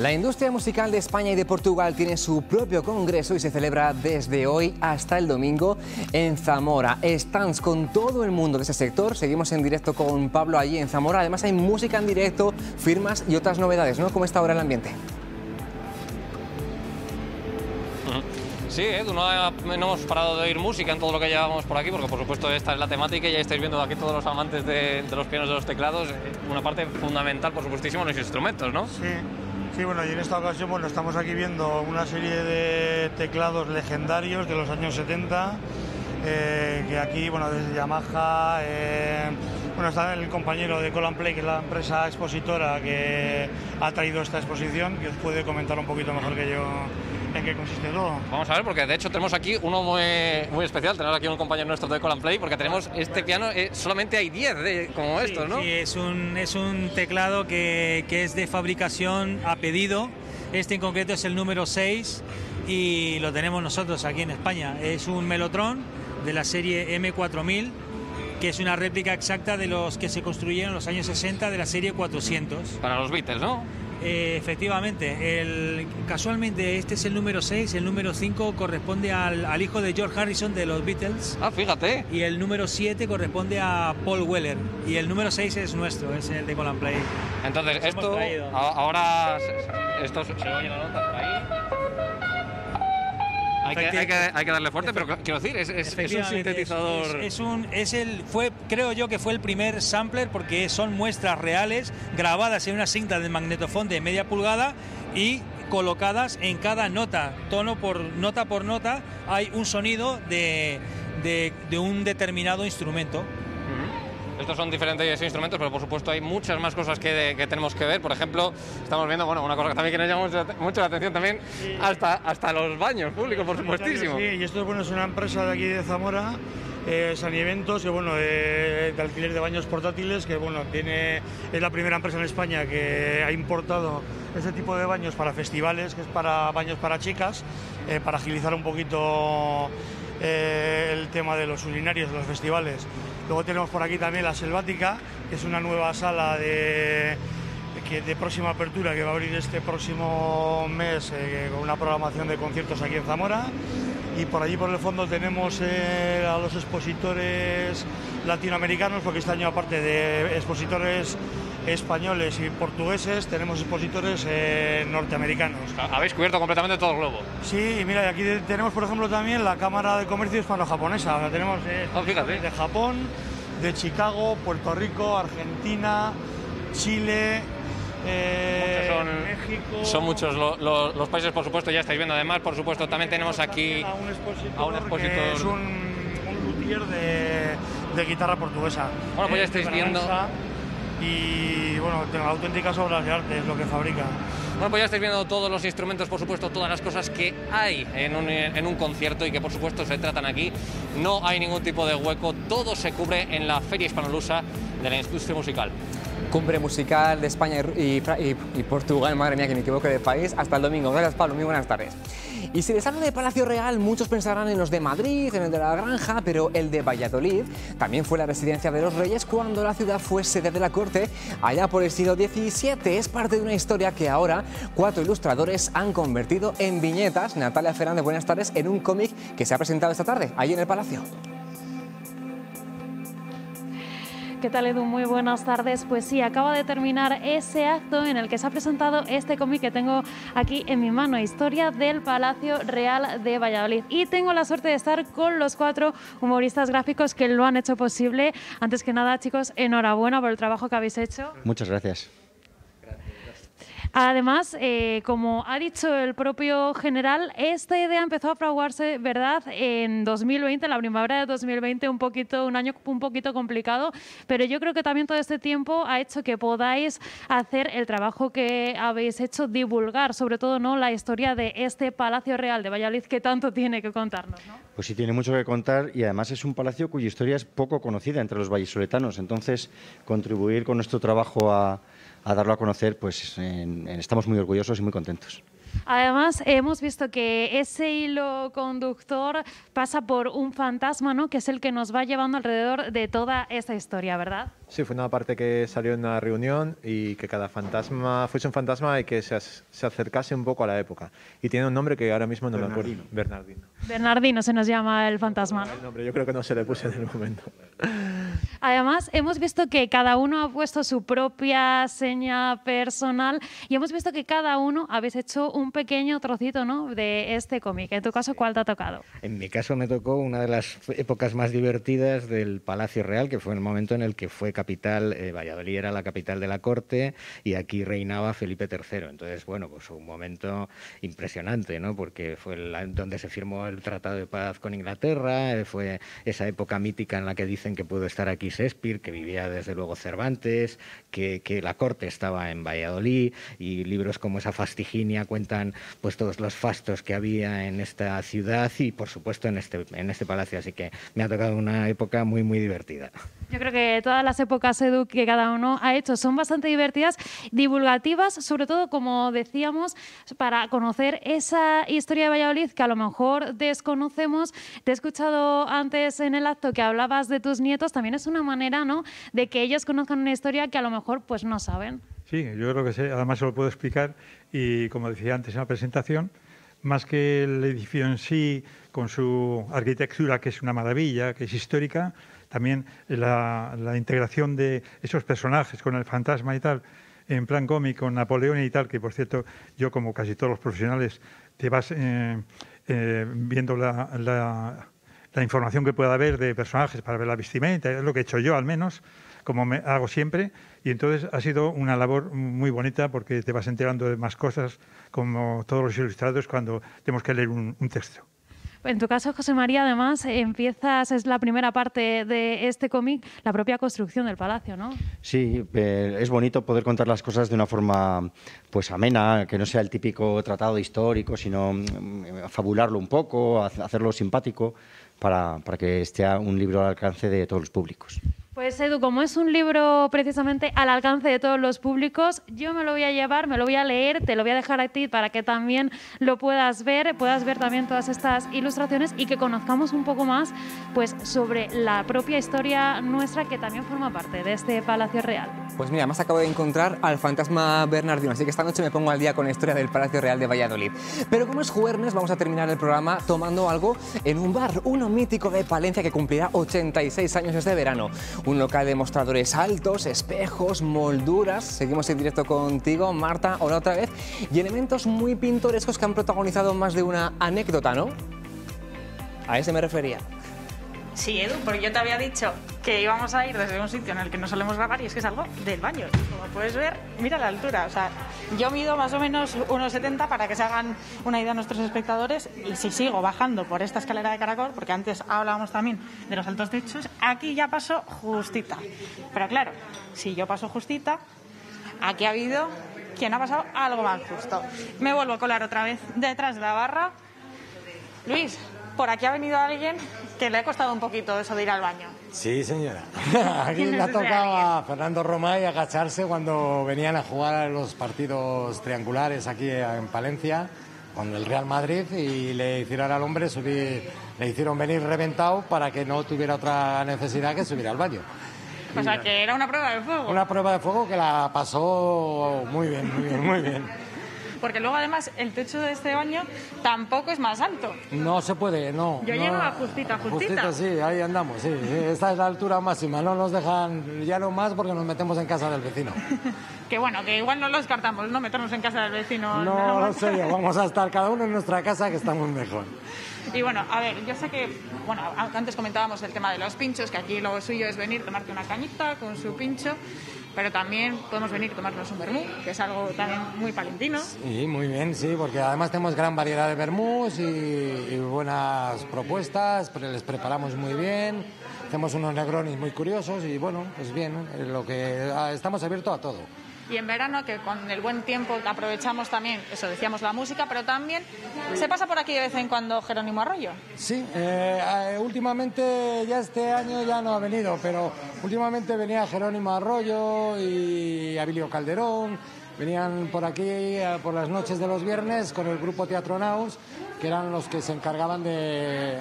La industria musical de España y de Portugal tiene su propio congreso y se celebra desde hoy hasta el domingo en Zamora. Stands con todo el mundo de ese sector. Seguimos en directo con Pablo allí en Zamora. Además hay música en directo, firmas y otras novedades, ¿no? ¿Cómo está ahora el ambiente? Sí, Edu, no, hemos parado de oír música en todo lo que llevamos por aquí, porque por supuesto esta es la temática y ya estáis viendo aquí todos los amantes de, de los pianos de los teclados, eh, una parte fundamental, por supuestísimo, los instrumentos, ¿no? Sí. Sí, bueno, y en esta ocasión bueno, estamos aquí viendo una serie de teclados legendarios de los años 70, eh, que aquí, bueno, desde Yamaha, eh, bueno, está el compañero de Colin Play, que es la empresa expositora que ha traído esta exposición, que os puede comentar un poquito mejor que yo en qué consiste todo. Vamos a ver, porque de hecho tenemos aquí uno muy, muy especial, tenemos aquí un compañero nuestro de Colin Play, porque tenemos este piano, eh, solamente hay 10 como estos, ¿no? Sí, es un, es un teclado que, que es de fabricación a pedido, este en concreto es el número 6 y lo tenemos nosotros aquí en España. Es un Melotron de la serie M4000 que es una réplica exacta de los que se construyeron en los años 60 de la serie 400. Para los Beatles, ¿no? Eh, efectivamente, el, casualmente este es el número 6, el número 5 corresponde al, al, hijo de George Harrison de los Beatles. Ah, fíjate. Y el número 7 corresponde a Paul Weller. Y el número 6 es nuestro, es el de Colin Play. Entonces, esto ahora esto se oye la nota por ahí. Hay que, hay, que, hay que, darle fuerte, pero quiero decir, es, es, es un sintetizador. Es, un, es el, fue, creo yo que fue el primer sampler porque son muestras reales grabadas en una cinta de magnetofón de media pulgada y colocadas en cada nota, tono por nota por nota, hay un sonido de, de, de un determinado instrumento. Estos son diferentes instrumentos, pero por supuesto hay muchas más cosas que, que, tenemos que ver. Por ejemplo, estamos viendo, bueno, una cosa que también que nos llama mucho, mucho la atención también, sí. hasta, hasta los baños públicos, por supuestísimo. Sí, y esto bueno, es una empresa de aquí de Zamora, eh, San Eventos, que bueno, de, de, alquiler de baños portátiles, que bueno, tiene, es la primera empresa en España que ha importado este tipo de baños para festivales, que es para baños para chicas, eh, para agilizar un poquito eh, el tema de los urinarios de los festivales. Luego tenemos por aquí también la Selvática, que es una nueva sala de, de, próxima apertura que va a abrir este próximo mes eh, con una programación de conciertos aquí en Zamora. y por allí por el fondo tenemos eh, a los expositores latinoamericanos, porque este año aparte de expositores españoles y portugueses, tenemos expositores eh, norteamericanos. Habéis cubierto completamente todo el globo. Sí, y mira, aquí tenemos por ejemplo también la Cámara de Comercio Hispano-Japonesa. La tenemos eh, Oh, fíjate. de Japón, de Chicago, Puerto Rico, Argentina, Chile, eh, Son- México. Son muchos lo- lo- los países, por supuesto, ya estáis viendo. Además, por supuesto, también tenemos aquí a un expositor, a un expositor. que es un, un luthier de, de guitarra portuguesa. Bueno, pues ya Eh, estáis viendo- Y bueno, auténticas obras de arte, es lo que fabrica. Bueno, pues ya estáis viendo todos los instrumentos, por supuesto, todas las cosas que hay en un, en un concierto y que, por supuesto, se tratan aquí. No hay ningún tipo de hueco, todo se cubre en la Feria Hispanolusa de la industria musical. Cumbre musical de España y, y- y Portugal, madre mía que me equivoco de país, hasta el domingo. Gracias Pablo, muy buenas tardes. Y si les hablo de Palacio Real, muchos pensarán en los de Madrid, en el de la Granja, pero el de Valladolid también fue la residencia de los reyes cuando la ciudad fue sede de la corte allá por el siglo XVII. Es parte de una historia que ahora cuatro ilustradores han convertido en viñetas. Natalia Fernández, buenas tardes, en un cómic que se ha presentado esta tarde, allí en el Palacio. ¿Qué tal Edu? Muy buenas tardes. Pues sí, acaba de terminar ese acto en el que se ha presentado este cómic que tengo aquí en mi mano, Historia del Palacio Real de Valladolid. Y tengo la suerte de estar con los cuatro humoristas gráficos que lo han hecho posible. Antes que nada, chicos, enhorabuena por el trabajo que habéis hecho. Muchas gracias. Además, eh, como ha dicho el propio general, esta idea empezó a fraguarse, ¿verdad?, en 2020, la primavera de 2020, un poquito, un año un poquito complicado, pero yo creo que también todo este tiempo ha hecho que podáis hacer el trabajo que habéis hecho, divulgar, sobre todo, ¿no?, la historia de este Palacio Real de Valladolid que tanto tiene que contarnos, ¿no? Pues sí, tiene mucho que contar y además es un palacio cuya historia es poco conocida entre los vallisoletanos. Entonces, contribuir con nuestro trabajo a, a darlo a conocer, pues en- estamos muy orgullosos y muy contentos. Además, hemos visto que ese hilo conductor pasa por un fantasma, ¿no?, que es el que nos va llevando alrededor de toda esta historia, ¿verdad? Sí, fue una parte que salió en una reunión y que cada fantasma fuese un fantasma y que se, as- se acercase un poco a la época. Y tiene un nombre que ahora mismo no me acuerdo. Bernardino. Bernardino se nos llama el fantasma. El nombre yo creo que no se le puse en el momento. (laughs) Además, hemos visto que cada uno ha puesto su propia seña personal y hemos visto que cada uno habéis hecho un pequeño trocito ¿no? de este cómic. En tu caso, ¿cuál te ha tocado? En mi caso me tocó una de las épocas más divertidas del Palacio Real, que fue el momento en el que fue capital, eh, Valladolid era la capital de la corte y aquí reinaba Felipe III. Entonces, bueno, pues un momento impresionante, ¿no? Porque fue la- donde se firmó el Tratado de Paz con Inglaterra, eh, fue esa época mítica en la que dicen que pudo estar aquí Shakespeare, que vivía desde luego Cervantes, que, la corte estaba en Valladolid y libros como esa Fastiginia cuentan pues todos los fastos que había en esta ciudad y por supuesto en este, en este palacio. Así que me ha tocado una época muy, muy divertida. Yo creo que todas las épocas Edu que cada uno ha hecho son bastante divertidas, divulgativas, sobre todo, como decíamos, para conocer esa historia de Valladolid que a lo mejor desconocemos. Te he escuchado antes en el acto que hablabas de tus nietos, también es una manera ¿no? de que ellos conozcan una historia que a lo mejor pues no saben. Sí, yo creo que sí. Además se lo puedo explicar y como decía antes en la presentación, más que el edificio en sí, con su arquitectura que es una maravilla, que es histórica, también la, la integración de esos personajes con el fantasma y tal, en plan cómic, con Napoleón y tal, que por cierto yo como casi todos los profesionales te vas eh, eh, viendo la, la- la información que pueda haber de personajes para ver la vestimenta, es lo que he hecho yo al menos, como me hago siempre, y entonces ha sido una labor muy bonita porque te vas enterando de más cosas, como todos los ilustradores cuando tenemos que leer un texto. En tu caso, José María, además, empiezas, es la primera parte de este cómic, la propia construcción del palacio, ¿no? Sí, eh, es bonito poder contar las cosas de una forma pues amena, que no sea el típico tratado histórico, sino mm, fabularlo un poco, ha- hacerlo simpático para, para que esté un libro al alcance de todos los públicos. Pues Edu, como es un libro precisamente al alcance de todos los públicos, yo me lo voy a llevar, me lo voy a leer, te lo voy a dejar a ti para que también lo puedas ver, puedas ver también todas estas ilustraciones y que conozcamos un poco más pues, sobre la propia historia nuestra que también forma parte de este Palacio Real. Pues mira, más acabo de encontrar al fantasma Bernardino, así que esta noche me pongo al día con la historia del Palacio Real de Valladolid. Pero como es jueves, vamos a terminar el programa tomando algo en un bar, uno mítico de Palencia que cumplirá 86 años este verano. Un local de mostradores altos, espejos, molduras. Seguimos en directo contigo, Marta, hola otra vez. Y elementos muy pintorescos que han protagonizado más de una anécdota, ¿no? A ese me refería. Sí, Edu, porque yo te había dicho que íbamos a ir desde un sitio en el que no solemos grabar y es que salgo del baño. Como puedes ver, mira la altura. O sea, yo mido más o menos 1,70 para que se hagan una idea nuestros espectadores. Y si sigo bajando por esta escalera de caracol, porque antes hablábamos también de los altos techos, aquí ya paso justita. Pero claro, si yo paso justita, aquí ha habido quien ha pasado algo más justo. Me vuelvo a colar otra vez detrás de la barra. Luis, por aquí ha venido alguien que le ha costado un poquito eso de ir al baño. Sí, señora. (laughs) Aquí ¿Quién le ha tocado a Fernando Romay agacharse cuando venían a jugar los partidos triangulares aquí en Palencia con el Real Madrid y le hicieron al hombre subir, le hicieron venir reventado para que no tuviera otra necesidad que subir al baño. O sea, que era una prueba de fuego. Una prueba de fuego que la pasó muy bien, muy bien, muy bien. Porque luego además el techo de este baño tampoco es más alto. No se puede, no. Yo no. llego a justita, justita. Justita, sí, ahí andamos, sí. Esta es la altura máxima, no nos dejan ya no más porque nos metemos en casa del vecino. (laughs) Que bueno, que igual no lo descartamos, no meternos en casa del vecino. No, no serio, (laughs) vamos a estar cada uno en nuestra casa que estamos mejor. Y bueno, a ver, yo sé que, bueno, antes comentábamos el tema de los pinchos, que aquí lo suyo es venir, tomarte una cañita con su pincho, pero también podemos venir y tomarnos un vermú, que es algo también muy palentino. Sí, muy bien, sí, porque además tenemos gran variedad de vermús y, buenas propuestas, pero les preparamos muy bien, hacemos unos negronis muy curiosos y bueno, pues bien, ¿no? lo que ah, estamos abiertos a todo. Y en verano, que con el buen tiempo aprovechamos también, eso decíamos la música, pero también se pasa por aquí de vez en cuando Jerónimo Arroyo. Sí, eh, eh, últimamente, ya este año ya no ha venido, pero últimamente venía Jerónimo Arroyo y Abilio Calderón, venían por aquí eh, por las noches de los viernes con el grupo Teatro Naus, que eran los que se encargaban de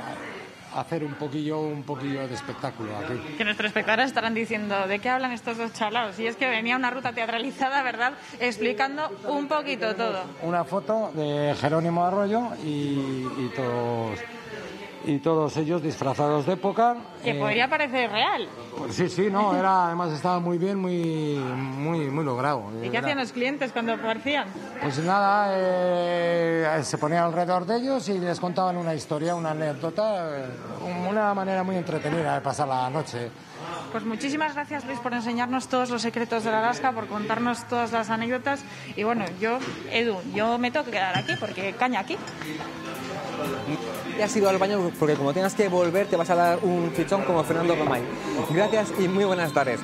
hacer un poquillo, un poquillo de espectáculo aquí. Que nuestros espectadores estarán diciendo, ¿de qué hablan estos dos chalaos? Y es que venía una ruta teatralizada, ¿verdad?, explicando un poquito todo. Una foto de Jerónimo Arroyo y, y todos y todos ellos disfrazados de época. Que Eh, podría parecer real. pues sí, sí, no, era además estaba muy bien, muy muy muy logrado. ¿Y qué hacían los clientes cuando aparecían? Pues nada, eh, se ponían alrededor de ellos y les contaban una historia, una anécdota, eh, una manera muy entretenida de pasar la noche. Pues muchísimas gracias Luis por enseñarnos todos los secretos de la Alaska, por contarnos todas las anécdotas. Y bueno, yo, Edu, yo me tengo que quedar aquí porque caña aquí. Te has ido al baño porque como tengas que volver te vas a dar un fichón como Fernando Romay. Gracias y muy buenas tardes.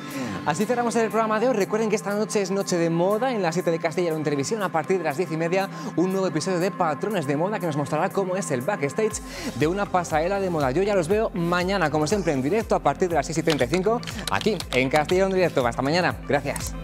Así cerramos el programa de hoy. Recuerden que esta noche es Noche de Moda en las 7 de Castilla en Televisión. A partir de las 10 y media, un nuevo episodio de Patrones de Moda que nos mostrará cómo es el backstage de una pasarela de moda. Yo ya los veo mañana, como siempre, en directo a partir de las 6 y 35, aquí en Castilla en Directo. Hasta mañana. Gracias.